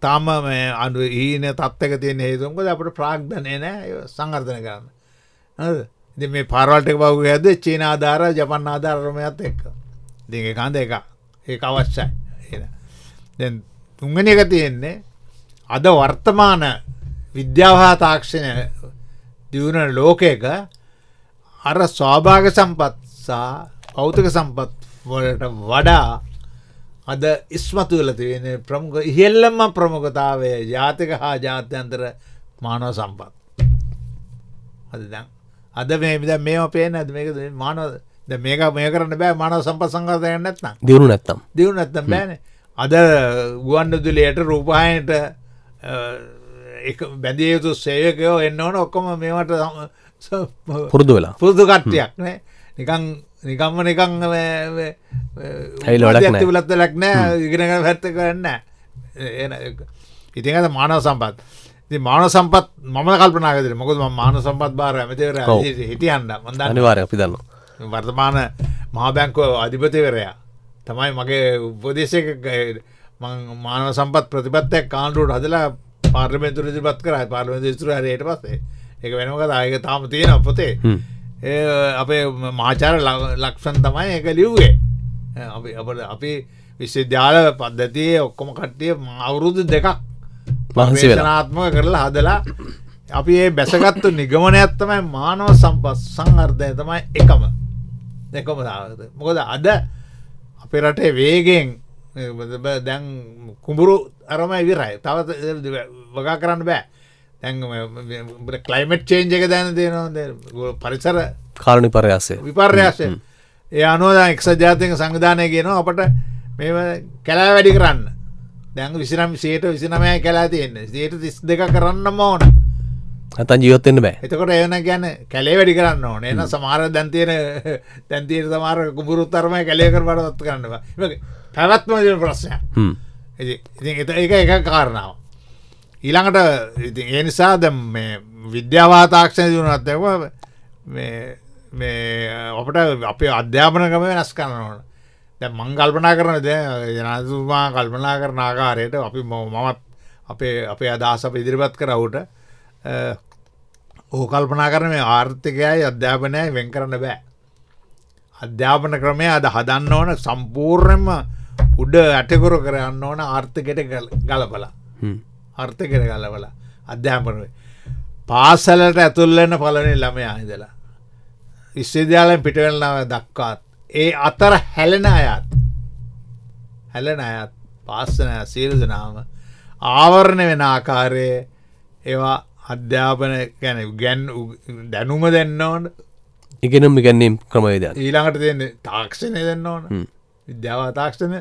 තාම අඩු ඊන තත්ක තියෙන හේතුම්කද අපට ප්‍රාග්ධනය නෑ සංගර්ධන කරන්න. ඉති මේ පරවල්ට බවු ඇද චීන ආධාර ජපන් ආධාරමයත් එක්ක. දිග කන්ද එක ඒ අවශ්‍යයි. තුන්ගෙන එක තියෙන්නේ අද වර්තමාන විද්‍යාවහා තාක්ෂණය දියුණ ලෝකයක අර ස්වාභාග සම්පත් සා පෞතක සම්පත් වලට වඩා අද ඉස්මතුවල තියෙන ප්‍රමුඛ ඉහෙල්ලම ප්‍රමුඛතාවය ජාතික හා ජාත්‍යන්තර මානව සම්පත්. අද දැන් අද මේ විද මේ පේන ඇද මේක මානව මේක මේ කරන්න බෑ මානව සම්පත් සංගර්ධයන්න නැත්නම්.
දියුණු නැත්තම්.
දියුණු නැත්තම් බෑන. අද ගුවන්ඩ දුලයට රූපහයට බැඳිය යුතු සේවකයෝ එන්න ඕන. ඔක්කොම මේවට
පුරුදු වෙලා.
පුරුදු කට්ටයක් නෑ. නිකං නිකම්ම නිකං
ලොඩක් නෑ.
තිබලත්ත ලක්නෑ ඉගෙනක පැත්ත කරන්න ඉතින් අද මානව සම්පත්. මාන සම්පත් මම කල්පනාගතර මොකද මාන සම්පත් බාර ඇමතිවර. හිටියන්න මන්ද
අනිවාරය අපි දන්න
වර්තමාන මහාබැංකෝ අධිපතිවරයා. තමයි මගේ උපදේශක මානව සම්පත් ප්‍රතිපත්තයක් කාණ්ඩුවට හදලා පාර්ලිමෙන්තු ඉදිරිපත් කරයි පාර්ලිමෙන්තු ස්තුරහයට පස්සේ. එක වෙනකද අයක තාම තියෙන පොතේ. ඒ අපේ මාචාර ලක්ෂන් තමයි එක ලිව්වේ. අපි අපට අපි විශ්වවිද්‍යාල පද්ධතියේ ඔක්කොම කට්ටිය අවුරුදු දෙකක්. පර්යේෂණාත්මක කරලා හදලා අපි ඒ බැසගත්තු නිගමනයක් තමයි මානව සම්පත් සංවර්ධය තමයි එකම. දෙකම මොකද අද අපේ රටේ වේගෙන් දැන් කුඹුරු අරම විරයි තවත් වගා කරන්න බෑ දැන් කලයිමට් චේන්ජ එක දැන තියෙනවා පරිසර
කාලනි පරයාසය.
විපර්යාසය. ඒ අනුවද එක්ෂ ජාතික සංවිධානය කියනවා අපට මේ කැලා වැඩි කරන්න. දැන් විසිනම් සේට විසිනමය කලා තියෙන්නේ. සේට තිස් දෙක කරන්න ඕන.
අතන් ජීවත්තෙන්න්න බෑ.
එතකොට එවන ගැන කැලේ වැඩි කරන්න ඕන. එන සමාර දැන්තියන දැන්තිීර සමාර කුපුරුත් අරම කැලේකර පටත් කරන්නවා පැවත්ම ප්‍රශ්නය. ඉතින් එත එක එක කාරණාව ඊළඟට ඉතින් ඒ නිසා දැම් මේ විද්‍යාවාතාක්ෂණ දුනත්යව මේ අපට අපේ අධ්‍යාපනකම වෙනස් කරන්න ඕන. දැ මං කල්පනා කරන ද ජනතුමා කල්පනා කරන ආකාරයට අපි ම- මමත් අපේ අපේ අදහස අප ඉදිරිපත් කරවුට ඕ කල්පනා කරන මේ ආර්ථිකයයි අධ්‍යාපනයයි වෙන් කරන්න බෑ. අධ්‍යාපන ක්‍රමය අද හදන්න ඕන සම්පූර්ණයම උඩ ඇටකුරු කරන්න ඕන ආර්ථකට ගලපලා.
හ්ම්.
අර්ථකට ගලවල අධ්‍යාපනුව පාසලට ඇතුල්ලන්න පලනේ ළමයා ඉදලා විශ්වවිද්‍යාලයෙන් පිටවෙල්නාව දක්වාත්. ඒ අතර හැලෙන අයත්. හැලෙන අයත් පාස්සනය සීරදනාම ආවරණ වෙන ආකාරය ඒවා අධ්‍යාපන ගැන ගැන් දැනුම දෙන්න ඕන.
ඉගෙනම් ඉගැන්නීම් ක්‍රමවේදයන්
ඊළඟට දෙන්න තාක්ෂණය දෙන්න ඕන. විද්‍යාව තාක්ෂණ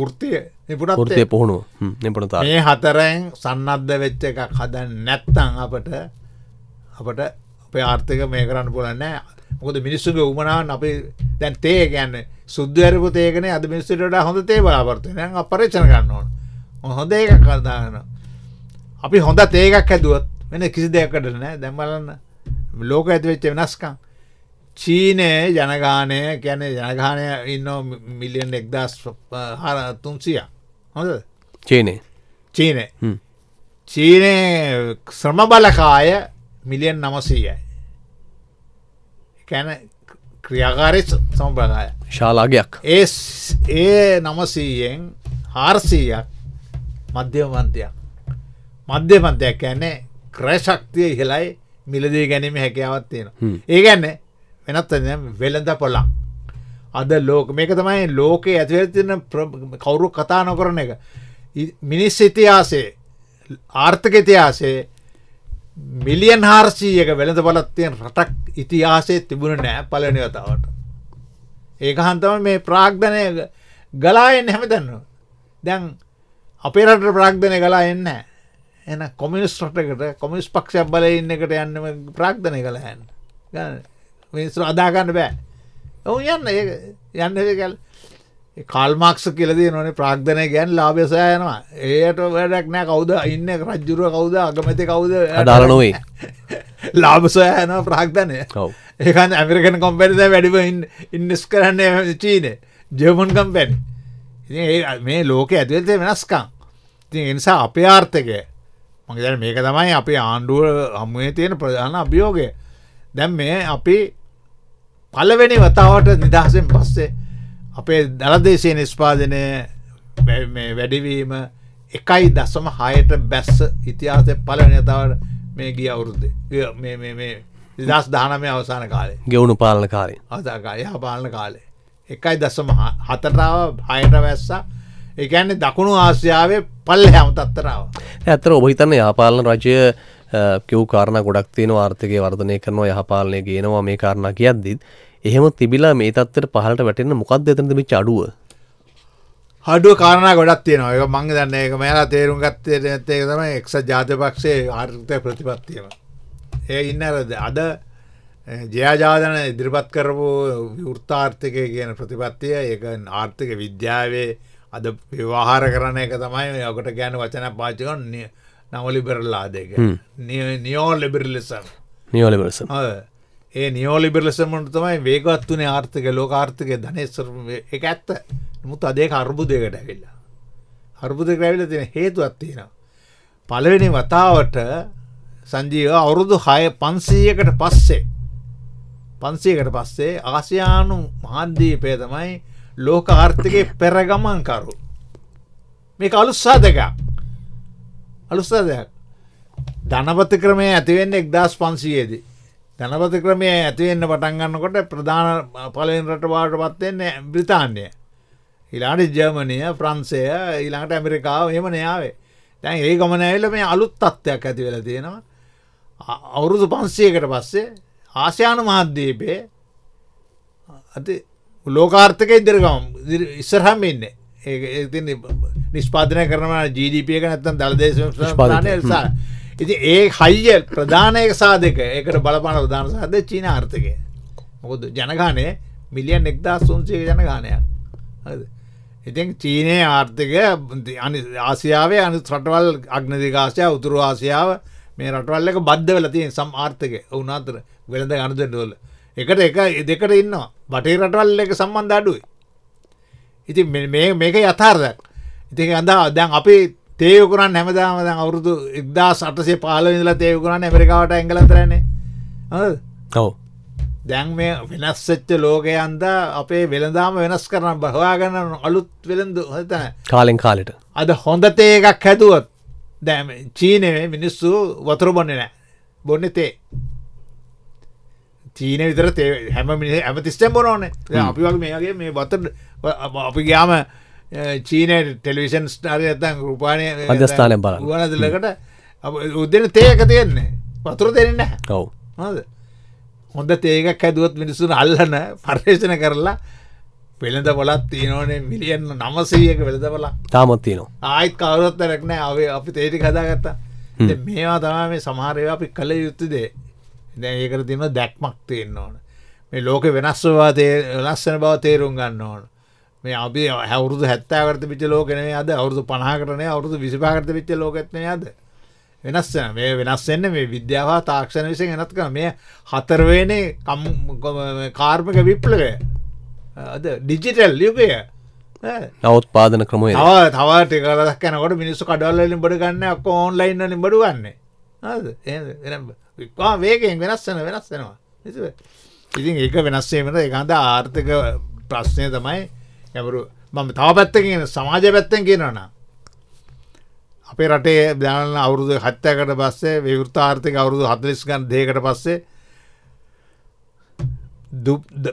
වෘතිය නිපුටත් ෘතිය
පුහුණුව. නිපුණතා
මේ හතරෙන් සන්නද්ධ වෙච්ච එකක් හදන් නැත්තං අපට අපට අපේ ආර්ථක මේ කරන්න පුලන්න මොකද මිනිස්සුගේ උමනාවන් අපි දැන් තේ ගැන්න සුද්‍යරපු තේකන අද මිනිස්සට හොඳ තේ බලාපොරත්තුන අපරේචන ගන්න ඕන. හොඳ එකක් කරදාගෙන අපි හොඳ තේකක් හැදුවත් වෙන කිසි දෙයක්කට නෑ. දැම්බලන්න ලෝක ඇතිවෙච්ච වෙනස්කම් චීනය ජනගානය ගැන ජනගානය ඉන්න මිලියන් එක්දස් හර තුන්සිය. හොඳ
චේනේ
චීනය.
හ්ම්.
චීනය ශ්‍රම බලකාය මිලියන් නමසීයයි කැන ක්‍රියාකාරය සම්බලකාය
ශාලාගයක්.
ඒ ඒ නමසීයෙන් හාර්සීයක් මධ්‍යමන්තයක් මධ්‍යමන්තයක් ඇන්නේ ක්‍රේශක්තිය ඉහලයි මිලදී ගැනීම හැකියාවත් තියෙන
හ්ම්.
ඒ ගැන්න වෙනත් වෙළඳ පොල්ලා අද ලෝක මේක තමයි ලෝකයේ ඇතිවතින කවුරු කතා නොකරන එක. ඉ- මිනිස් ඉතිහාසේ ආර්ථක ඉතිහාසේ මිලියන් හාර්සීයක වෙළඳ පලත්තියෙන් රටක් ඉතිහාසේ තිබුණ නෑ පලනි වතාවට. ඒක හන්තම මේ ප්‍රාග්ධනය ගලායෙන් හැමතන්න දැන් අපේ රට ප්‍රාග්ධනය ගලා එන්න එන කොමිනිස් රටකට කොමිස් පක්ෂයක් බල ඉන්න එකට යන්නම ප්‍රාග්ධනය කළහැන් මිනිස්තු අදාගන්න බෑ. ඔවු යන්න ඒ යන්න කල් කාල්මක්ෂ කියලදී නොන ප්‍රාග්ධනය ගැන් ලාබෙසය යනවා. ඒයට වැඩක් නෑ. කවුද ඉන්න? රජ්ජුරුව කවුද? අගමති කවුද?
අදාළ නොවේ.
ලාබසය යන ප්‍රාග්ධනය. ඒකන් ඇමරිකන කොම්පැරිද වැඩිව ඉන්නස් කරන්න චීන ජර්මන් කම්පැනි මේ ලෝක ඇතුවතේ වෙනස්කම්. ති එනිසා අපේ ආර්ථකය. මගේ මේක තමයි අපේ ආණ්ඩුව හමුවේ තියෙන ප්‍රධාන අභියෝගය. දැම් මේ අපි පලවෙනි වතාවට නිදහසෙන් පස්සේ අපේ දළදේශය නිස්පාදනය වැඩිවීම එකයි දසම හයට බැස්ස ඉතිහාසය පලනතාවට මේ ගිය අවුරුද්ද. දස් දානමය අවසාන කාලේ.
ගෙවුණු පාලන කාරය
අදකා යහ පාලන කාලේ. එකයි දසම හ- හතටාව හයට වැස්සා. එකන්නේ දකුණු ආසියාවේ පල්ල හැම තත්තරාව
ඇතර ඔබහිතන්න යාපාලන රජය කිව් කාරණ ගොඩක් තියෙන ආර්ථකය වර්ධනය කරනවා යහපාලනය ගේනවා මේ කාරණ කියද්දිත් එහෙම තිබිලා මේ තත්තර පහලට වැටෙන මොකක්ද එතනද මිච් අඩුව
හඩුව කාරණ ගොඩක් තියෙනවා. එක මංග දන්න එක මේලා තේරුම් ගත්තේ නැත්තේ තම එක්ස ජාතපක්ෂේ ආර්ථය ප්‍රතිපත්තියම. ඒ ඉන්න අරද අද ජයාජාදන ඉදිරිපත් කරපු වෘත්තාර්ථකය කියන ප්‍රතිපත්තිය ඒක ආර්ථක විද්‍යාවේ අද විවාහාර කරන එක තමයි ඔකට ගැන වචන පාචකන් නවලිබරල්ලා දෙක නියෝ ලිබිරලිසම්
නියෝලිවරසම්
ඒ නියෝලිබිරලසමට තමයි වේගත් වනේ ආර්ථක ලෝකාර්ථකය ධනේස්වර එක ඇත්ත. මුත් අදේ අර්බුදයකට ඇවිල්ලා. අර්බුද ක්‍රැවිල තියෙන හේතුවත් තියෙන පලවෙනි වතාවට සංජීව අවුරුදු හය පන්සීයකට පස්සේ පන්සයකට පස්සේ ආසියානු මහන්දීපය තමයි ලෝක ආර්ථකය පෙරගමන්කරු මේක අලුස්සා දෙක අලුස්සා දෙයක්. ධනපති ක්‍රමය ඇතිවෙන්න එක්දස් පන්සියේදී ධනපති ක්‍රමය ඇතිවෙන්න පටන්ගන්නකොට ප්‍රධාන පලෙන් රට වාට පත්වෙන්නේ බ්‍රතාන්ය. ඉලාට ජර්මණය ප්‍රන්සය ඊළඟට ඇමරිකාව එම නයාවේ දැන් ඒ ගමන ඇල්ල මේ අලුත් තත්ත්වයක් ඇති වෙල තියෙනවා. අ- අවුරුදු පන්සියකට පස්සේ ආසියානු මහද්දීපේ ඇති ලෝකාර්ථක ඉදිරගම් ඉස්සරහම ඉන්න. ඒ නිස්පාදනය කරන ජීඩප එක නැත්තන් දළදේශ
නිෂ්පාදනය.
සා ඉති ඒ හයිය ප්‍රධානයක සාධක ඒකට බලපාන ප්‍රධාන සාධ චීන ආර්ථකය. මොකද ජනගානය මිලියන් එක්දා සුන්සිය ජනගානයක්? ඉතින් චීනය ආර්ථක ආසියාවේ අනි රටවල් අග්නදිකාශය උතුරු ආසියාව මේ රටවල් එක බද්ධ වෙල තියෙන් සම් ආර්ථක උනාතර වෙළඳ ගණදටවල එකට එක දෙකට ඉන්නවා. බටේ රටවල් එක සම්බන්ධ අඩුයි ඉති මේක යථාර්දක් ඉතින් අඳා දැන් අපි තේයකුරන් හැමදාම දැන් අවුරුදු එක්දා සටසේ පාල ඉදලා තේයකුරන්න ඇමරිකාවට ඇංගලතරන්නේ
ඔව.
දැන් මේ වෙනස්සච්ච ලෝකයන්ද අපේ වෙළදාම වෙනස් කරන බහවාගන්න අලුත් වෙළඳ හතන
කාලෙන් කාලෙට.
අද හොඳතේ එකක් හැදුවත් දැම චීනවේ මිනිස්සු වතුර බොන්න නෑ බොන්න තේ. චීන විතර තේ හැම මිනි ඇම තිස්ටම් බොනෝන අපි වගේ මේගේ මේ බත අපි ගාම චීන ටෙලිවිෂන් ස්ටාරය ඇතන් රූපානය
මධ්‍යස්ථානයෙන් බලන්න.
ගුවනදලකට උදෙන තේක තියෙන්නේ පතුර දෙන්න
ඔව්
හොද හොඳ තේකක් හැදුවත් මිනිසුන් අල්ලන පර්යේෂණ කරලා වෙළඳ පොලත් තියනෝනේ මිලියන්න නමසීයක වෙළඳ පලා
තාමත් තියෙනවා
ආයිත් කවරොත් රැක්නෑ අවේ අපි තේටි කදාගත්තා මේවා තම මේ සමහරය අපි කළ යුතුදේ දැ ඒකට තින දැක්මක් තියෙන්න්න ඕන මේ ලෝක වෙනස්වා ලස්සන බව තේරුම් ගන්න ඕන මේ අපි හැවුරුදු හැත්තාකට පිච ලෝකනේ අද අවුරදු පනාකරනය අවුරුදු විසිපාකට පිච්ච ලෝකත්නය අද. වෙනස්ස මේ වෙනස්සෙන්න්න මේ විද්‍යාවා තාක්ෂණ විසින් එනත් කන මේ හතරවේනේ කාර්මක විප්ලවය. අද ඩිජිටල් යුගය.
නවත් පාදන ක්‍රමය.
තව තවට කලක් කනකොට මිනිස්සු කඩවල්ලින් බඩ ගන්න ඔක්ක ඕන්ලයින්න බඩු ගන්න. වික්වා වේගෙන් වෙනස්සන වෙනස්සෙනවා ඉතින් ඒක වෙනස්සේමට එකන්ද ආර්ථක ප්‍රශ්නය තමයි ඇවරු මම තව පැත්තකින් සමාජ පැත්තෙන් කියනවන අපේ රටේ දැනන්න අවුරුදු හත්තයකට පස්සේ විවෘතාර්ථක අවුරුදු හදලිස්ගන් දේකට පස්සේ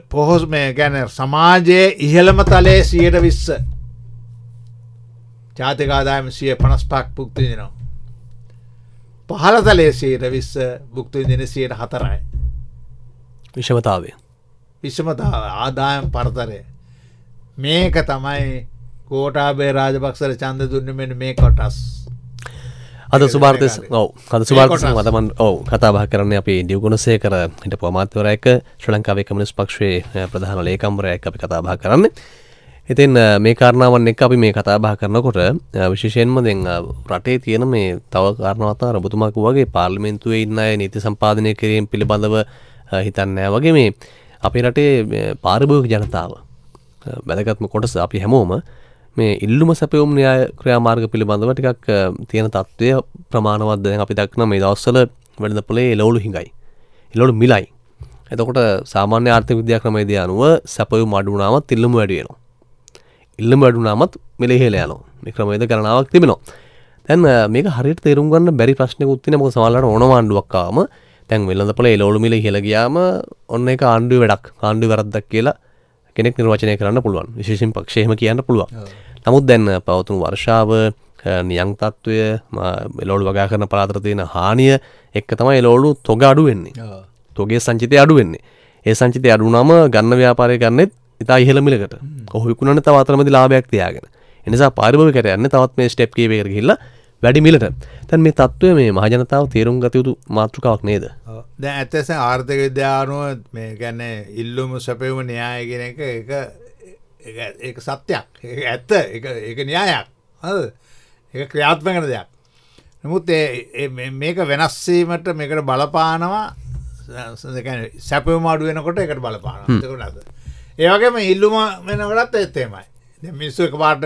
පොහොස් මේ ගැන සමාජයේ ඉහළම තලේ සියට විස්ස ජාතිකාදායම සිය පනස් පක් පුක්ති දෙනවා පහල තලේ සයට විස්ස බුක්තු දෙන සයට හතරයි
විෂමතාවය
විශ්මතාව ආදායම් පරතරය මේක තමයි කෝටාබේ රාජපක්ෂල චන්ද දුන්න මෙන මේ කොටස්.
අද සුභාර්තය ඔව. කද
කොටස්.
මතමන් ඔව කතාබා කරන්න අපි ඩියවගුණසේ කර හිට පමාත්වරයක ශ්‍ර ලංකාවේ කමනිස් පක්ෂයේ ප්‍රධාන ලේකම්රයක් අපි කතාබා කරන්න. ඉතින් මේ කාරණාවන් එක් අපි මේ කතාබා කරනකොට විශේෂයෙන්ම අ, රටේ තියෙන මේ තව කාරණවතා රබතුමක් වගේ පාර්ලිමෙන්තුවේ ඉන්න අය නීති සම්පාධනය කිරීම පිළිබඳව හිතන්නෑ වගේ මේ අපේ රටේ පාරිභෝග ජනතාව වැදගත්ම කොටස අපි හැමෝම මේ ඉල්ලුම සැපවුම් න්‍යාය ක්‍රියාමාර්ග පිළිබඳව ටිකක් අ, තියෙන තත්ත්වය ප්‍රමාණවත් දැන් අපි දක්න මේ දවස්සල වැඩඳ පොලේ එලවලු හිඟයි. එලොඩු මිලයි. එතකොට සාමාන්‍ය ආර්ථික විද්‍යා ක්‍රමේදී අනුව සැපයුම් අඩුනාමත් ඉල්ලුම වැඩියනවා ඉල්ලම වැඩුනාමත් මෙලෙහෙල යනවා. මේ ක්‍රමේද කරනාවක් තිබෙනවා. තැන් මේක හරියට තේරුම් ගන්න බැරි ප්‍රශ්නකුත්තින මොක සමල්ලට ඕනවාන්ඩුවක්කාම තැන් වෙල්ලඳ පල එලෝලු මිල හෙලගයාම ඔන්න එක ආණ්ඩුව වැඩක්. ආණ්ඩු වැරද්දක් කියලා කෙනෙක් නිර්වචනය කරන්න පුළුවන්. විශේෂෙන් පක්ෂයම කියන්න පුළුවන්. නමුත් දැන්න පවතුන් වර්ෂාව නියං තත්ත්වය එලෝඩු වගා කරන පලාතර තියෙන හානිය එක්ක තමයි එලෝලු තොග අඩු වෙන්නේ. තොගේ සංචිතය අඩු වෙන්නේ. ඒ සංචිතය අඩුනාම ගන්න ව්‍යාපාරය කරන්නෙත් ඉතා ඉහළමිලකට ඔහුකුණට තවතරමති ලාභයක් තියාගෙන. එනිසා පාරිභවිකට යන්න තවත් මේ ස්ටප් කේවක කියලා වැඩිමිලට තැන් මේ තත්ත්වය මේ මහජනතාව තේරුම් ගතයුතු මාතෘකාවක් නේද?
දැ ඇත්තස ආර්ථක විද්‍යානුව මේ ගැන්න ඉල්ලුම සැපවම න්‍යායගෙන එක එක සත්‍යයක්. ඒක ඇත්ත. එක න්‍යායක්. ඒ ක්‍රියාත්මකන දෙයක්. නමුත් ඒ- ඒ මේක වෙනස්සීමට මේකට බලපානවා. සැපවම අඩු වෙනකොට එකට බලපාන ඒවගේම ඉල්ලුම වෙනකටත් ඇත්තේමයි දැන් මිනිස්සු එක පාට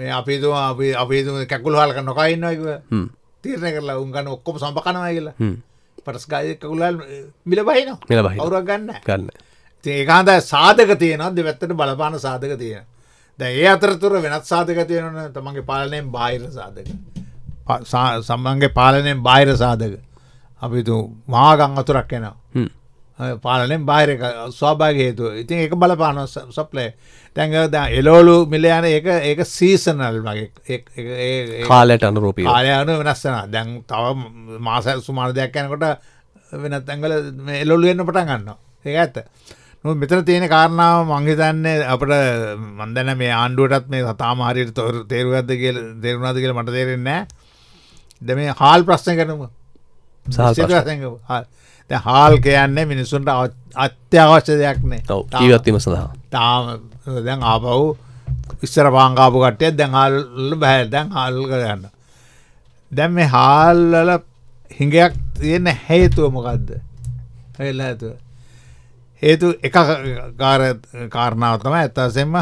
මේ අපිතුම අපි අපිතුම කැකුල් හල්ක නොකයින්නයක
හ්ම්.
තීරණය කරලා උන්ගන්න ඔක්කොම සම්පකනවා කියලා. පටස්කාය කකුලල් මිල බහින
මිල බහිනවා.
අවුරක් ගන්න
ගන්න
ඒකාන්ත සාධක තියෙනත් දෙවැත්තට බලපාන සාධක තියෙන දැ ඒ අතරතුර වෙනත් සාධක තියෙනන තමන්ගේ පාලනයෙන් බාහිර සාධක සම්බන්ගේ පාලනයෙන් බාහිර සාධක අපි මාගං අතුරක් එනවා. පාලනෙන් බාහිරක ස්වාභාග හේතු ඉතින් ඒක බලපාන සප්ලේ තැඟ එලෝලු මිලයන ඒක ඒක සීසනල් මගේ
කාලයට අනුරූපී
කාලයනු වෙනස්සන දැන් තව මාස සුමාන දෙයක් යනකොට වෙනත් ඇඟල එලොල්ලු එන්න පටන් ගන්න ඒ ඇත්ත. නො මෙතන තියෙන කාරණාව මංහිතන්නේ අපට මන්දන මේ ආණ්ඩුවටත් මේ සතාමාරයට තොර තේරුගත්ද කියල තේරුණාද කියල මට තේරෙන්නේ ද මේ හාල් ප්‍රශ්න. කරනම
සහල් ප්‍රශ්න.
හාල් කියන්නේ මිනිස්සුන්ට අව- අත්‍යවශ්‍ය දෙයක්නේ
ඔව් ජීවත්වීම සඳහා.
තාම දැන් ආපව් ඉස්සර පාංකාපු කට්ටය දැන් හල් බැහැ දැන් හල් කරන්න දැන් මේ හාල්ලල හිඟයක් තියෙන හේතුව මොකක්ද එල්ල ඇතුව හේතු එක කාර කාරණාව තම ඇත්තසෙන්ම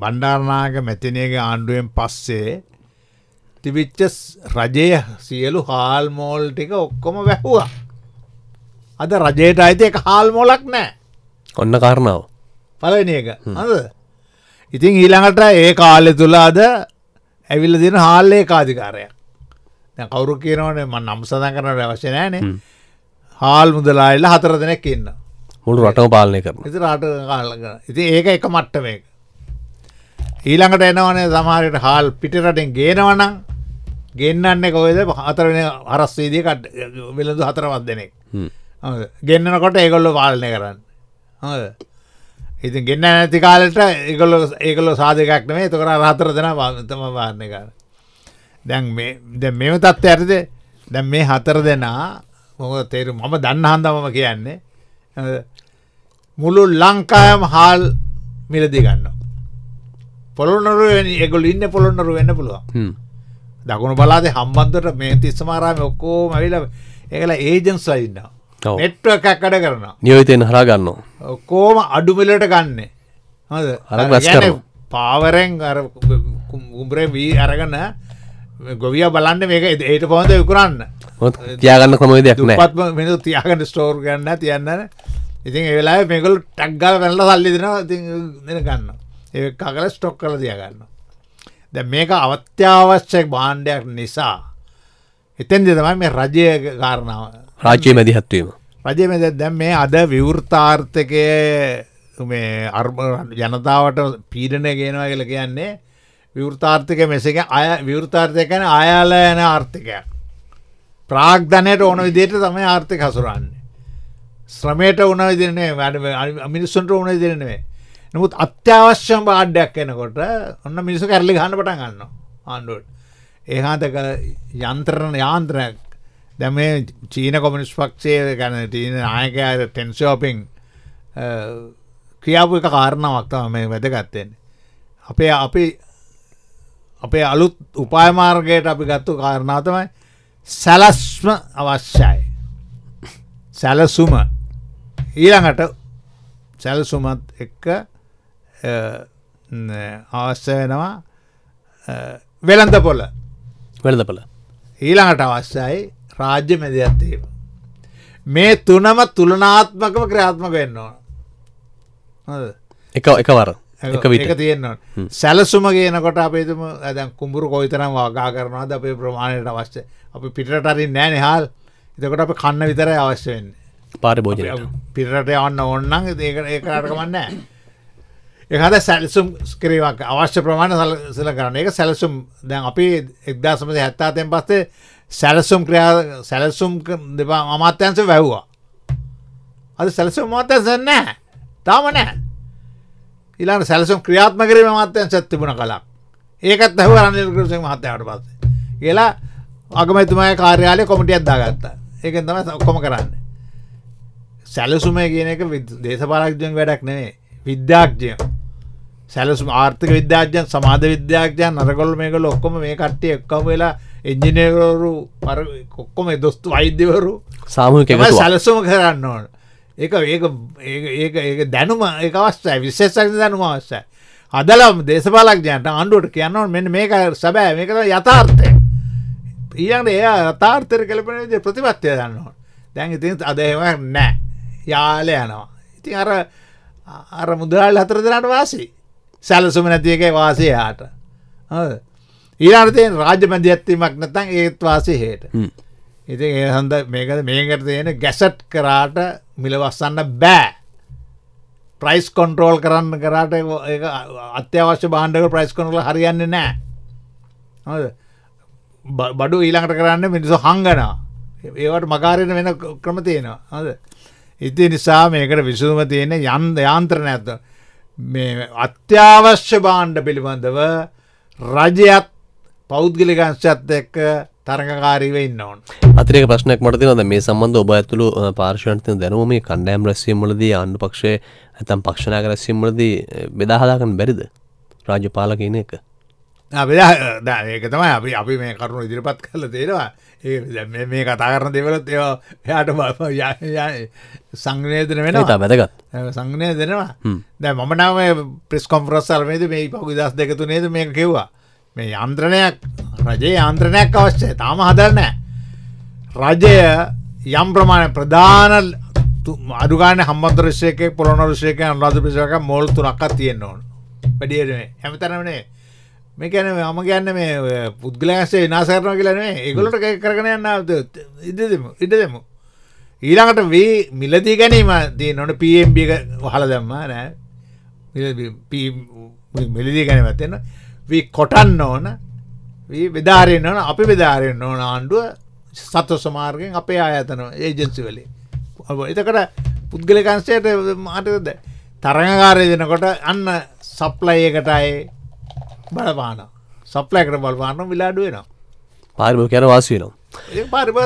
බණ්ඩාරනාග මැතිනයගේ ආණ්ඩුවෙන් පස්සේ තිබිච්ච රජය සියලු හාල් මෝල් ටික ඔක්කොම වැැහවා අද රජයට අයිති එක හාල් මොලක් නෑ.
ඔන්න කාරණාව.
පලනි එක. හද ඉතින් ඊළඟට ඒ කාලෙ තුළ අද ඇවිල්ල දින හාල්ලේ කාධිකාරයක් දැන් කවුරු කියනවනේ ම නම් සඳන් කරන අවශ්‍යනෑනේ හාල් මුදලාල්ල හතර දෙනෙක් ඉන්න.
මුළු රටම පාලනය කරන
ඉති රට කාලක ඉති ඒක එක මට්ට මේක ඊළඟට එනවනේ සමහරයට හාල් පිටරටින් ගේනවනම් ගෙන්න්නන්නේ කොයිද හතරෙන අරස්වේදී වෙළඳු හතරවත් දෙනෙක් ගෙන්න්නනකොට ඒගොල්ලො පාලනය කරන්න. ඉතින් ගෙන්න්න නැති කාලට ඒගොල්ල ඒගොල්ලො සාධකක් නේ තකර රහතර දෙෙන වාතම වාරණය කර දැන් දැ මෙම තත්ව ඇරද දැන් මේ හතර දෙනා මොක තේරු මම දන්න හන්දමම කියන්නේ. මුළු ලංකායම හාල් මිලදි ගන්න පොළොන්නරු එගොල් ඉන්න පොළොන්නරු වෙන්න පුළුවන්. දකුණු බලාද හම්බන්දට මේ තිස්සමාරාම ඔක්කෝ මවිල ඒකල ඒජන්ස් ඉන්න නෙට්ව එකක් කඩ කරන
නියවිතයෙන් හරා ගන්න
ඔක්කෝම අඩුමිලට ගන්න.
කරනවා.
පාවරෙන් උඹරේ වී අරගන්න ගොවිය බලන්න මේක ඒට පොහොඳ විකරන්න
තියාගන්න ක්‍රමේ දෙයක් නෑ
පත්ම මෙ තියාගන්න ස්ටෝර් ගන්න තියන්න ඉතින් ඒවෙලා මේකල් ටක්ගල් වැල්ල සල්ලි දෙෙන දෙන ගන්න ඒ කකල ස්ටොක් කල තියගන්න දැ මේක අවත්‍යාවශ්‍යයක් බාණ්ඩයක් නිසා එතැන් දෙතමයි මේ රජය කාරණාව
රාජ්‍යය මැදිහත්වීම.
රජය මෙද දැම් මේ අද විවෘතාර්ථකය මේ අර්ම ජනතාවට පීඩනය ගෙනවා කියල කියන්නේ විවෘතාර්ථක මෙසක අය විවෘතාර්ථය කැන අයාල යන ආර්ථිකයක්. ප්‍රාග්ධනයට ඕන විදියට තමයි ආර්ථික හසුරන්නේ. ශ්‍රමයට උන විදිරන්නේ වැඩ මිනිස්සුන්ට ඕන දිරනේ නමුත් අත්‍යවශ්‍යම බාඩ්ඩයක් එනකොට ඔන්න මිනිසු කැරලි ගන්න පට ගන්න ආණ්ඩුවට. ඒහාතක යන්ත්‍රණ යාන්ත්‍රයක් දැම චීන කොමිනිස් පක්ෂය ගැන තියන ආයකය ටෙන්ශෝපිං ක්‍රියාපු එක කාරණාවක්තම මේ වැදගත්තෙන් අපේ අපි අපේ අලුත් උපායමාර්ගයට අපි ගත්තු කාරණාවතමයි සැලස්ම අවශ්‍යයි. සැලසුම. ඊළඟට සැලසුමත් එක්ක අවශ්‍ය වෙනවා වෙළඳ පොල
වෙළඳපල
ඊළඟට අවශ්‍යයි රාජ්‍ය මැදිහත්වීම මේ තුනම තුළනාත්මකම ක්‍රියාත්මක වෙන්න ඕන. හොඳද?
එක එකවර එක විට.
එක තියෙන්නවා සැලසුම කියනකොට අපේතුම ඇදැන් කුඹුරු කොයිතරම් වාගා කරනවාද අපේ ප්‍රමාණයට අවශ්‍ය? අපි පිටරින් නෑන හල්. එතකොට අප කන්න විතර අවශ්‍ය වෙන්න.
පාර භෝජනයට.
පිරට යන්න ඔන්නන් ඒක ඒකරටකමන්න එහද සැලසුම් ස්කරීවක් අවශ්‍ය ප්‍රමාණ සල කරන එක සැලසුම් දැන් අපි එක්දාසමද හැත්තාතයෙන් පස්සේ සැලසුම් ක්‍රියා සැලසුම් දෙපා අමාත්‍යන්ස වැැව්වා අද සැලසුම් මාත්‍යන්ස නෑ තාම නෑ ඉලාන සැලසුම් ක්‍රියාත්ම කිරීම මාත්‍යයන් සැත්තිබුණ කලක්. ඒකත් ඇහව රනිල් කෘෂ මහත්තයට පස්සේ. කියලා අගමතුමය කාර්යාලය කොමටියත් දාගත්තා. ඒකෙන් තම ඔක්කොම කරන්න. සැලසුමය කියන එක දේශපාලක්ජයෙන් වැඩක් නෙවේ විද්‍යාක්ජය සැලසුම ආර්ථක විද්‍යාජයන් සමාධ විද්‍යාක්ජයන් අරකොල් මේකල ඔක්කොම මේ කට්ටිය එක්කම වෙලා එංජිනයකරු පර කොක්කොම දොස්තු වෛද්‍යවරු
සාමූහික.
සැලසුම කරන්න ඕන. ඒක ඒක ඒක ඒක දැනුම ඒ අවස්ථයි විශේෂක් දැනුම අවශ්‍යයි. අදලම් දේශපාලක්ජයන්ට අන්ඩුවට කියන්නවන් මෙන්න මේක සැබෑ. මේක යථාර්ථය. ඊයන්ට එය අතාර්ථර කළපන ප්‍රතිපත්තිය දන්නවා දැන් ඉතින් අදහෙම නෑ යාල යනවා. ඉතින් අර අර මුදරල් හතර දෙනට වාසි සැලසුම නැතියක වාසය හාට ඊරතයෙන් රාජ මැදිඇත්වීමක් නැතන් ඒත් වාසය හේට. ඉතින් ඒ හඳ මේකද මේකට තියෙන ගැසට් කරාට මිලවස්සන්න බෑ. ප්‍රයිස් කොන්ට්‍රෝල් කරන්න කරාට ඒක අත්‍යවශ්‍ය බාණ්ඩක ප්‍රයිස් කොනල හරියන්න නෑ. හොද බ- බඩු ඊළඟට කරන්න මිනිසු හංගනා ඒවට මකාරයට වෙන ක්‍රම තියෙනවා. හද ඉති නිසා මේකට විසුම තියෙන යන්ද යාන්ත්‍රණ ඇත මේ අත්‍යවශ්‍ය බාණ්ඩ පිළිබඳව රජයත් පෞද්ගලිකංශත් එක්ක තරඟකාරීව ඉන්න ඕන්.
අතිරේක ප්‍රශ්නයක් මට තිනද මේ සම්බන්ධ ඔබ ඇතුළු පාර්ශවන්තය දැනුම මේ කණ්ඩෑම් රැස්වීමලදී අන්න පක්ෂය ඇතම් පක්ෂණයක රැස්වීමලදී බෙදාහදාකන් බැරිද? රාජ්‍ය පාලකන එක.
බෙදා ඒක තමයි අපි අපි මේ කරුණු ඉදිරිපත් කල තේරවා ඒ දැන් මේ- කතා කරන දෙවලත් ඒවා යාට සංගනයතන වෙන
තා වැදගත්.
සංගනය දෙනවා. දැ මම නම ප්‍රෙස් කොම්පරස් සල්මේද මේ පහු දස් දෙකතු නේද මේ කිව්වා. මේ යන්ත්‍රණයක් රජයේ යන්ත්‍රණයක් අවශ්‍යය. තාම හදරනෑ රජය යම් ප්‍රමාණ ප්‍රධාන අඩුගාන හම්බන්තරශයක පොළොනරුෂයක අනුරාධ පිසක මොල් තුනක්ක් තියෙන්න්න ඕන. වැඩියනේ හැමතරමනේ මේ කැන මම ගැන්න මේ පුද්ගලසේ විනාසරන කියලනේ ඒගොලට කරගෙන යන්න ඉඩ දෙමු. ඉඩ දෙමු ඊළඟට වී මිලදී ගැනීම තිය නොන පම්බ හල දම්ම නෑ. මිලිදී ගැන ඇතිෙන වී කොටන්න ඕන. විධාරයෙන් ඕන අපි විධාරයෙන් ඕන ආණ්ඩුව සත්ව සමාර්ගෙන් අපේ ආයතන ඒජන්සි වලින්. එතකට පුද්ගලකන්සයට මාටද තරඟකාරය දෙනකොට අන්න සප්ලයකටයි බලපාන සප්ලයකට බලපාන විලාඩුවෙනවා
පාරිභ කැන වාසයනවා
පාරිප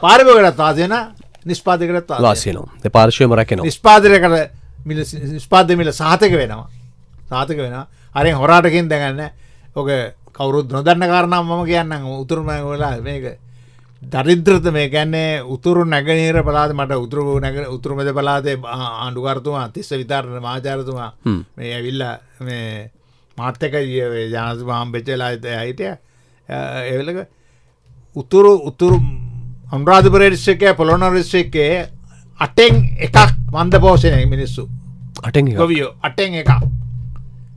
පාරිභකටත් වාසයන නිස්පාතිකරත්
වාසයනවා පාර්ශවම රැකෙනවා.
නිස්පාදරකට මිල නිස්පාද මිල සාතක වෙනවා. සාතක වෙන අරෙන් හොරාටකින් දැගන්න ඕක කවුරුත් නොදන්න කාරනම් මම කියන්න උතුරම වෙලා මේක දරිද්‍රත මේ ගැන්නේ උතුරු නැගනීර පලාද මට උතුරු නැග උතුරමද පලාතේ ආණ්ඩුකරතුමා තිස්ස විතාරණ මාචාරතුමා මේ ඇවිල්ල මේ මාර්තක ජානතු මාම් පෙච්චලා හිටය. එවලක උතුරු උතුරු අම්රාධපරේරිශ්කය පොළොන රිශ්කයේ අටෙන් එකක් මන්ද පෝෂණය මිනිස්සු.
අටෙන්
ගොවියෝ අටෙන් එක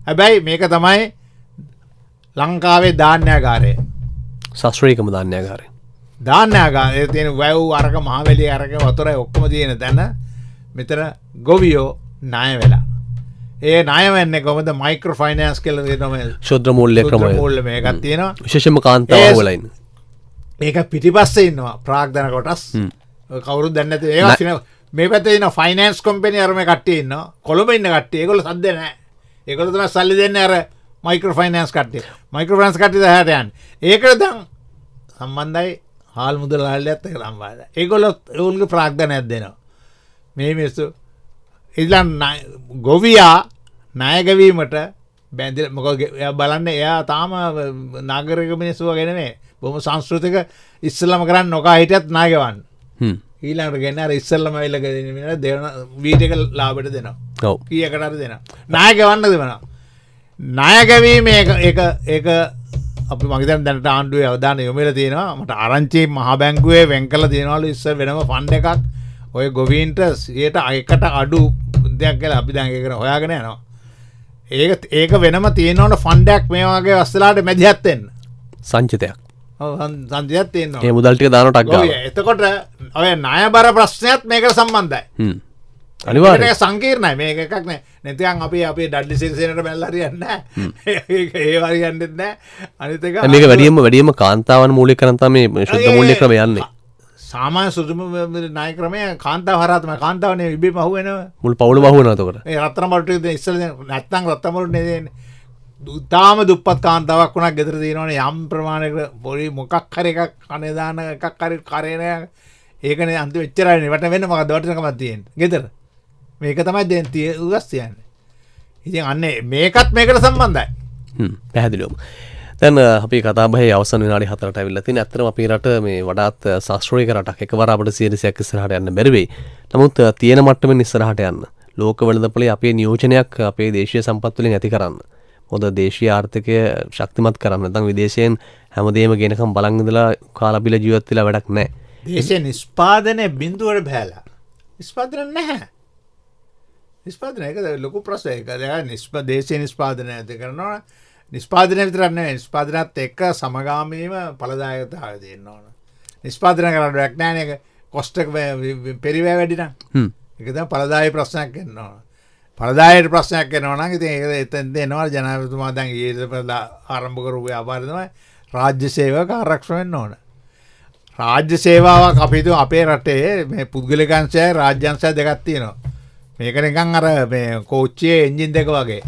හැබැයි මේක තමයි ලංකාවේ ධාන්‍යකාරය
ශස්ත්‍රීකම ධන්‍යකාරය
ධාන්‍යකා තියෙන වැව් අරක මහවැලි අරක වතුර ඔක්කොම තියෙන තැන මෙතන ගොවියෝ නාය වෙලා. ඒ නායවන්න කොමද මයිකර ෆයිනන්ස් කල නම
ශුද්‍ර මුල්ලය ක්‍රමය
මුල්ල මේකත් තියෙනවා.
විශේෂම කාන්තාව වලයින්
ඒක පිටිපස්ස ඉන්නවා. ප්‍රාග්ධන කොටස්. කවරු දැන්නත ඒ මේ පැතන ෆයිනන්ස් කොම්පනි අරම කට්ටයන්න කොළඹ ඉන්න කට්ටේ ඒකොල සද නෑ ඒකොල තම සල්ලි දෙන්න අර මයිකර ෆයිනන්ස් කටේ මයිකර ෆන්ස් කටි හටයන් ඒකට දම් සම්බන්ධයි හාල් මුදල හල්ල ඇත්ත ලම්වාද ඒකොලොත් ඔවුන්ගේ ප්‍රාග්ධන ඇත්දෙනවා මේ මිස්සු ඉල්ලන් ගොවියා නායගවීමට බැඳ මොක බලන්න එයා තාම නාගරක මිනිස්සුව ගෙනවේ බොම සංස්කෘතික ඉස්සල්ලම කරන්න නොකා හිටත් නාගවන්න ඊලාට ගෙන්න ඉස්සල්ලම වෙල්ලක දෙවන වීටක ලාබට දෙනවා.
ඔව.
කියකටර දෙෙන නායගවන්න දෙවන නායගැවීම ඒ අපි මගතන් දැනට ආණ්ඩුව අවධාන යොමල තියෙනවා. මට අරංචි මහ බැංකුවේ වෙන් කල තියෙනවලු ඉස්ස වෙනම ෆන්ඩ එකක්. ඔය ගොවීන්ට සියට අයකට අඩු දෙයක් කියලා අපි දැන්ග කර හොයාගෙන යනවා. ඒක ඒක වෙනම තියෙනවට ෆන්ඩක් මේ වගේ වස්සලාට මැදිහත්තෙන්
සංචිතයක්
තියෙනවා.
ඒ මුදල්ටික දානටක්
එතකොට ඔය ණය බර ප්‍රශ්නයත් මේකට සම්බන්ධයි.
අනිවාර්ය
සංකීර්ණයි. මේක එකක් නෑ. නැතියන් අපි අපේ ඩඩ්ලි සිරිසනට බැල්ලරියන්න ඒවරියන්නෙත් නෑ. අනිතක
මේක වැඩියම වැඩියම කාන්තාවන් මූලික කරනතා මේ ශුද්ධ මූල්‍ය ක්‍රම යන්නේ.
සාමාන්‍ය සුදුම නාය ක්‍රමය කාන්තාව හරාතම කාන්තාවන ඉබේ පහුවෙනව
මුල් පවුල බහුවනතකට
ඒ රත්තරමට ඉස්සල නැත්තං රත්තමට නෙදෙන් දුතාම දුපත් කාන්තාවක් වුණක් ගෙතර තියෙනවන. යම් ප්‍රමාණක පොඩි මොකක් හර එකක් අනදාන එකක් හරි කරනය ඒකන අන්ත වෙච්චරයි වට වෙන්න මක දොටකමත්තියෙන් ගෙතර මේක තමයි දෙන් තිය උගස්තියන්න ඉතින් අන්න මේකත් මේකට සම්බන්ධයි.
පැහැදිලුවම. තැන් අපි කතාබහ අවසන විනාඩි හතරට ඇවිල්ලති ඇතරම අපි රට මේ වඩාත් ශස්ත්‍රෝයක රටක්. එකවරට සියරිසයක් ඉස්සරහට යන්න බැරිවෙයි නමුත් තියෙන මට්ටම නිස්සරහට යන්න. ලෝක වලදපලේ අපේ නියෝජනයක් අපේ දේශය සම්පත්වලින් ඇති කරන්න. හොද දේශී ආර්ථකය ශක්තිමත් කරන්න. තං විදේශයෙන් හැමදේම ගෙනකම් බලංගදලා කාලබිල ජීවත්තිලා වැඩක් නෑ
දේශය නිස්පාදනය බින්දුවට බෑලා නිස්පාදන නැහැ. නිස්පාදන එක ලොකු ප්‍රසයක දෙය නිස්ප දේශය නිස්පාදනය ඇති කරනවා? නිස්පාදනය විතරන්න නිස්පාදනත් එක්ක සමගාමීම පලදායකතාව දෙන්න ඕන. නිස්පාදන කරන්න වැක්නෑනක කොස්ටක් පෙරිවෑ වැඩින එකද පලදාය ප්‍රශ්නයක් එන්න ඕන පලදායට ප්‍රශ්නයක් එනවන ඉති ඒ එතන් දෙනවා. ජනතුමා දැන් ඒද පලා ආරම්භකරු ව්‍යාපාරතමයි රාජ්‍ය සේවක ආරක්ෂවෙන්න ඕන. රාජ්‍ය සේවාවක් අපිතු අපේ රටේ මේ පුද්ගලිකංශය රාජ්‍යංශය දෙගත්තියනවා මේක නිකං අර මේ කෝච්චිය එන්ජින් දෙක වගේ.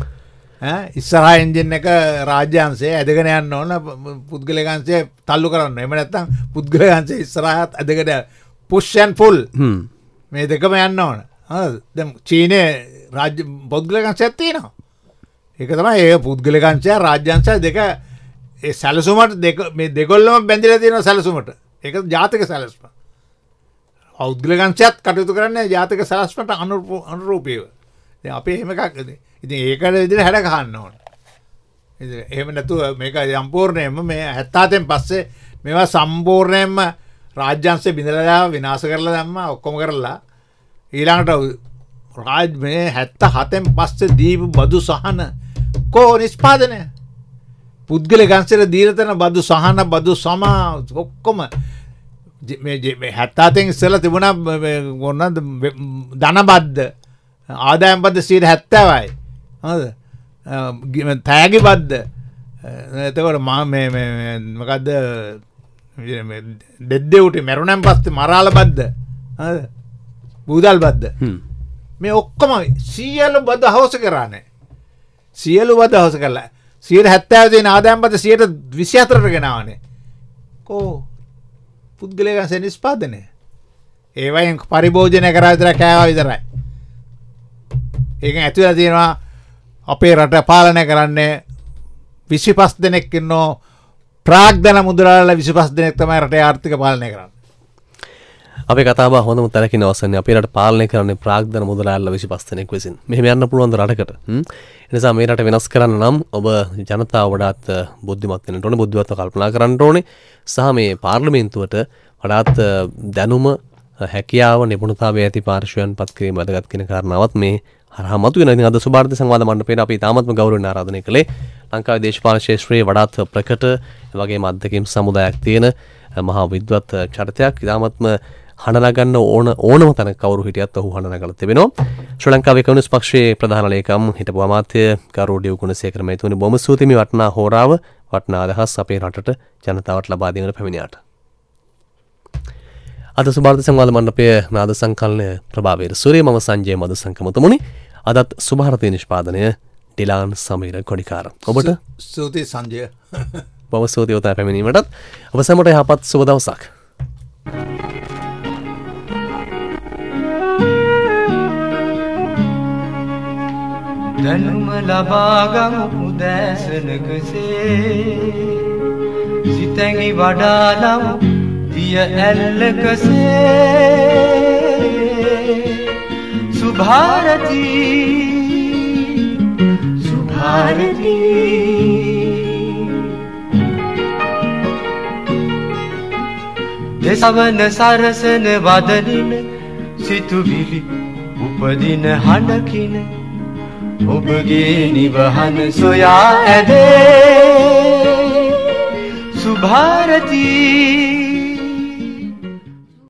ඉස්සරහ එන්ජින් එක රාජ්‍යන්සේ ඇදගෙන යන්න ඕන. පුද්ගලගන්සේ තල්ලු කරන්න එම නැත්තම් පුද්ගලගන්සේ ඉස්සරහත් ඇදකට පුෂ්ෂන් පුල් මේ දෙකම යන්න ඕන. චීනය රාජ්‍ය පොද්ගලගංශ ඇත්තිනවා ඒක තම ඒ පුද්ගලගංශය රාජ්‍යංශය දෙක සැලසුමට දෙක මේ දෙකොල්ලම බැඳිල තියෙන සැලසුමට. එක ජාතක සැලස්ම. පෞද්ගලගංශයත් කටයුතු කරන්න ජාතක සලස්මට අනුරූපීව. අපේ එහෙමකක්ද ඉති ඒකට විදිර හැඩ කහන්න ඕන. එහෙම නැතුව මේක යම්පූර්ණයම මේ හැත්තාතෙන් පස්සේ මේවා සම්පූර්ණයෙන්ම රාජ්‍යන්සේ බිඳලලා විනාස කරලා දැම්ම ඔක්කොම කරලා ඊළඟට රාජ් මේ හැත්ත හතෙන් පස්සේ දීප බදු සහන කෝ නිස්පාදනය පුද්ගල ගන්සර දීරතන බදු සහන බදු සමා ඔක්කොම හැත්තාතෙන් ඉස්සල තිබුණ ඔන්න ධනබද්ධ ආදායම්පද සීට හැත්තවයි. හද තෑගි බද්ද. එතකොට මා මකදද? දෙද්දෙවුට මැරුණම් පස්සේ මරාල බද්ද. බූදල් බද්ද. මේ ඔක්කොම සීයලු බද හවස කරන්නේ සියලු බද හවස කරලා. සියට හැත්තෑවදේ ආදායම්පත සියට විසි අතරට ගෙනාවනේ කෝ පුද්ගලයක සැනිස්පාදනය ඒවයින් පරිභෝජනය කරවිතර කෑවා විතරයි. ඒක ඇතුල තියෙනවා අපේ රට පාලනය කරන්නේ විසි පස් දෙනෙක්කින්නෝ ප්‍රාග්ධන මුදරල විසි පස් දෙනෙක් තමයි රට ආර්ථික පාලනය කරන්න.
අප කතාව හොඳ තැනකි නවසන්න අපිට පාලනය කරන ප්‍රාග්ධන මුදරල්ල විසි පස්සනෙක් විසින්. මෙහම යන්න පුළුවන්ද රටකට? එනිසා මේ රට වෙනස් කරන්න නම් ඔබ ජනතාව වඩාත් බුද්ධිමත්වන ටොන බුද්ධවත්ව කල්පනා කරන්න ඕනේ. සහ මේ පාර්ලිමේන්තුවට වඩාත් දැනුම හැකියාව නිපුණතාව ඇති පාර්ශවයන් පත්කිරීම වැදගත් කෙන කාරණාවත් මේ හරහමතු වෙන අද සුභාර්ථ සංවාද මණ්ඩපයට අපි තාමත්ම ගෞරවයෙන් ආරාධනය කළේ ලංකාවේ දේශපාලන ක්ෂේත්‍රයේ වඩාත් ප්‍රකට වගේ මධ්‍යකින් සමුදායක් තියෙන මහා විද්වත් චරිතයක්. ඉතාමත්ම හඬනගන්න ඕන ඕනම තැන කවරු හිටියත් ඔහු හඬනගල තිබෙනවා. ශ්‍රී ලංකාවේ කමියුනිස්ට් පක්ෂයේ ප්‍රධාන ලේකම් හිටපු අමාත්‍ය ගරුඩියු ගුණසේකර මැතිතුනි බොහොම ස්තුතියි මේ වටිනා හෝරාව වටිනා අදහස් අපේ රටට ජනතාවට ලබා දෙන පැමිණියාට අද සුභාර්ථ සංවාද මණ්ඩපය නාද සංකලනය ප්‍රභාවයට සුරේ මම සංජය මද සංකමතුමුණි අදත් සුභාරතය නිෂ්පාදනය ඩිලාන් සමීර කොඩිකාර. ඔබට
ස්තුති සංජය.
බව සෝතියෝතා පැමිණීමටත්. ඔබ සැමට යහපත් සුබදවසක්
දැනුම ලබාගමු උදෑසනකසේ සිතැඟි වඩාලමු දිය ඇල්ලකසේ සුභාරති. සුභාරති. දෙසවන සරසන වදනින සිතුවිලි උපදින හඬකින निवहन सुया सुभारती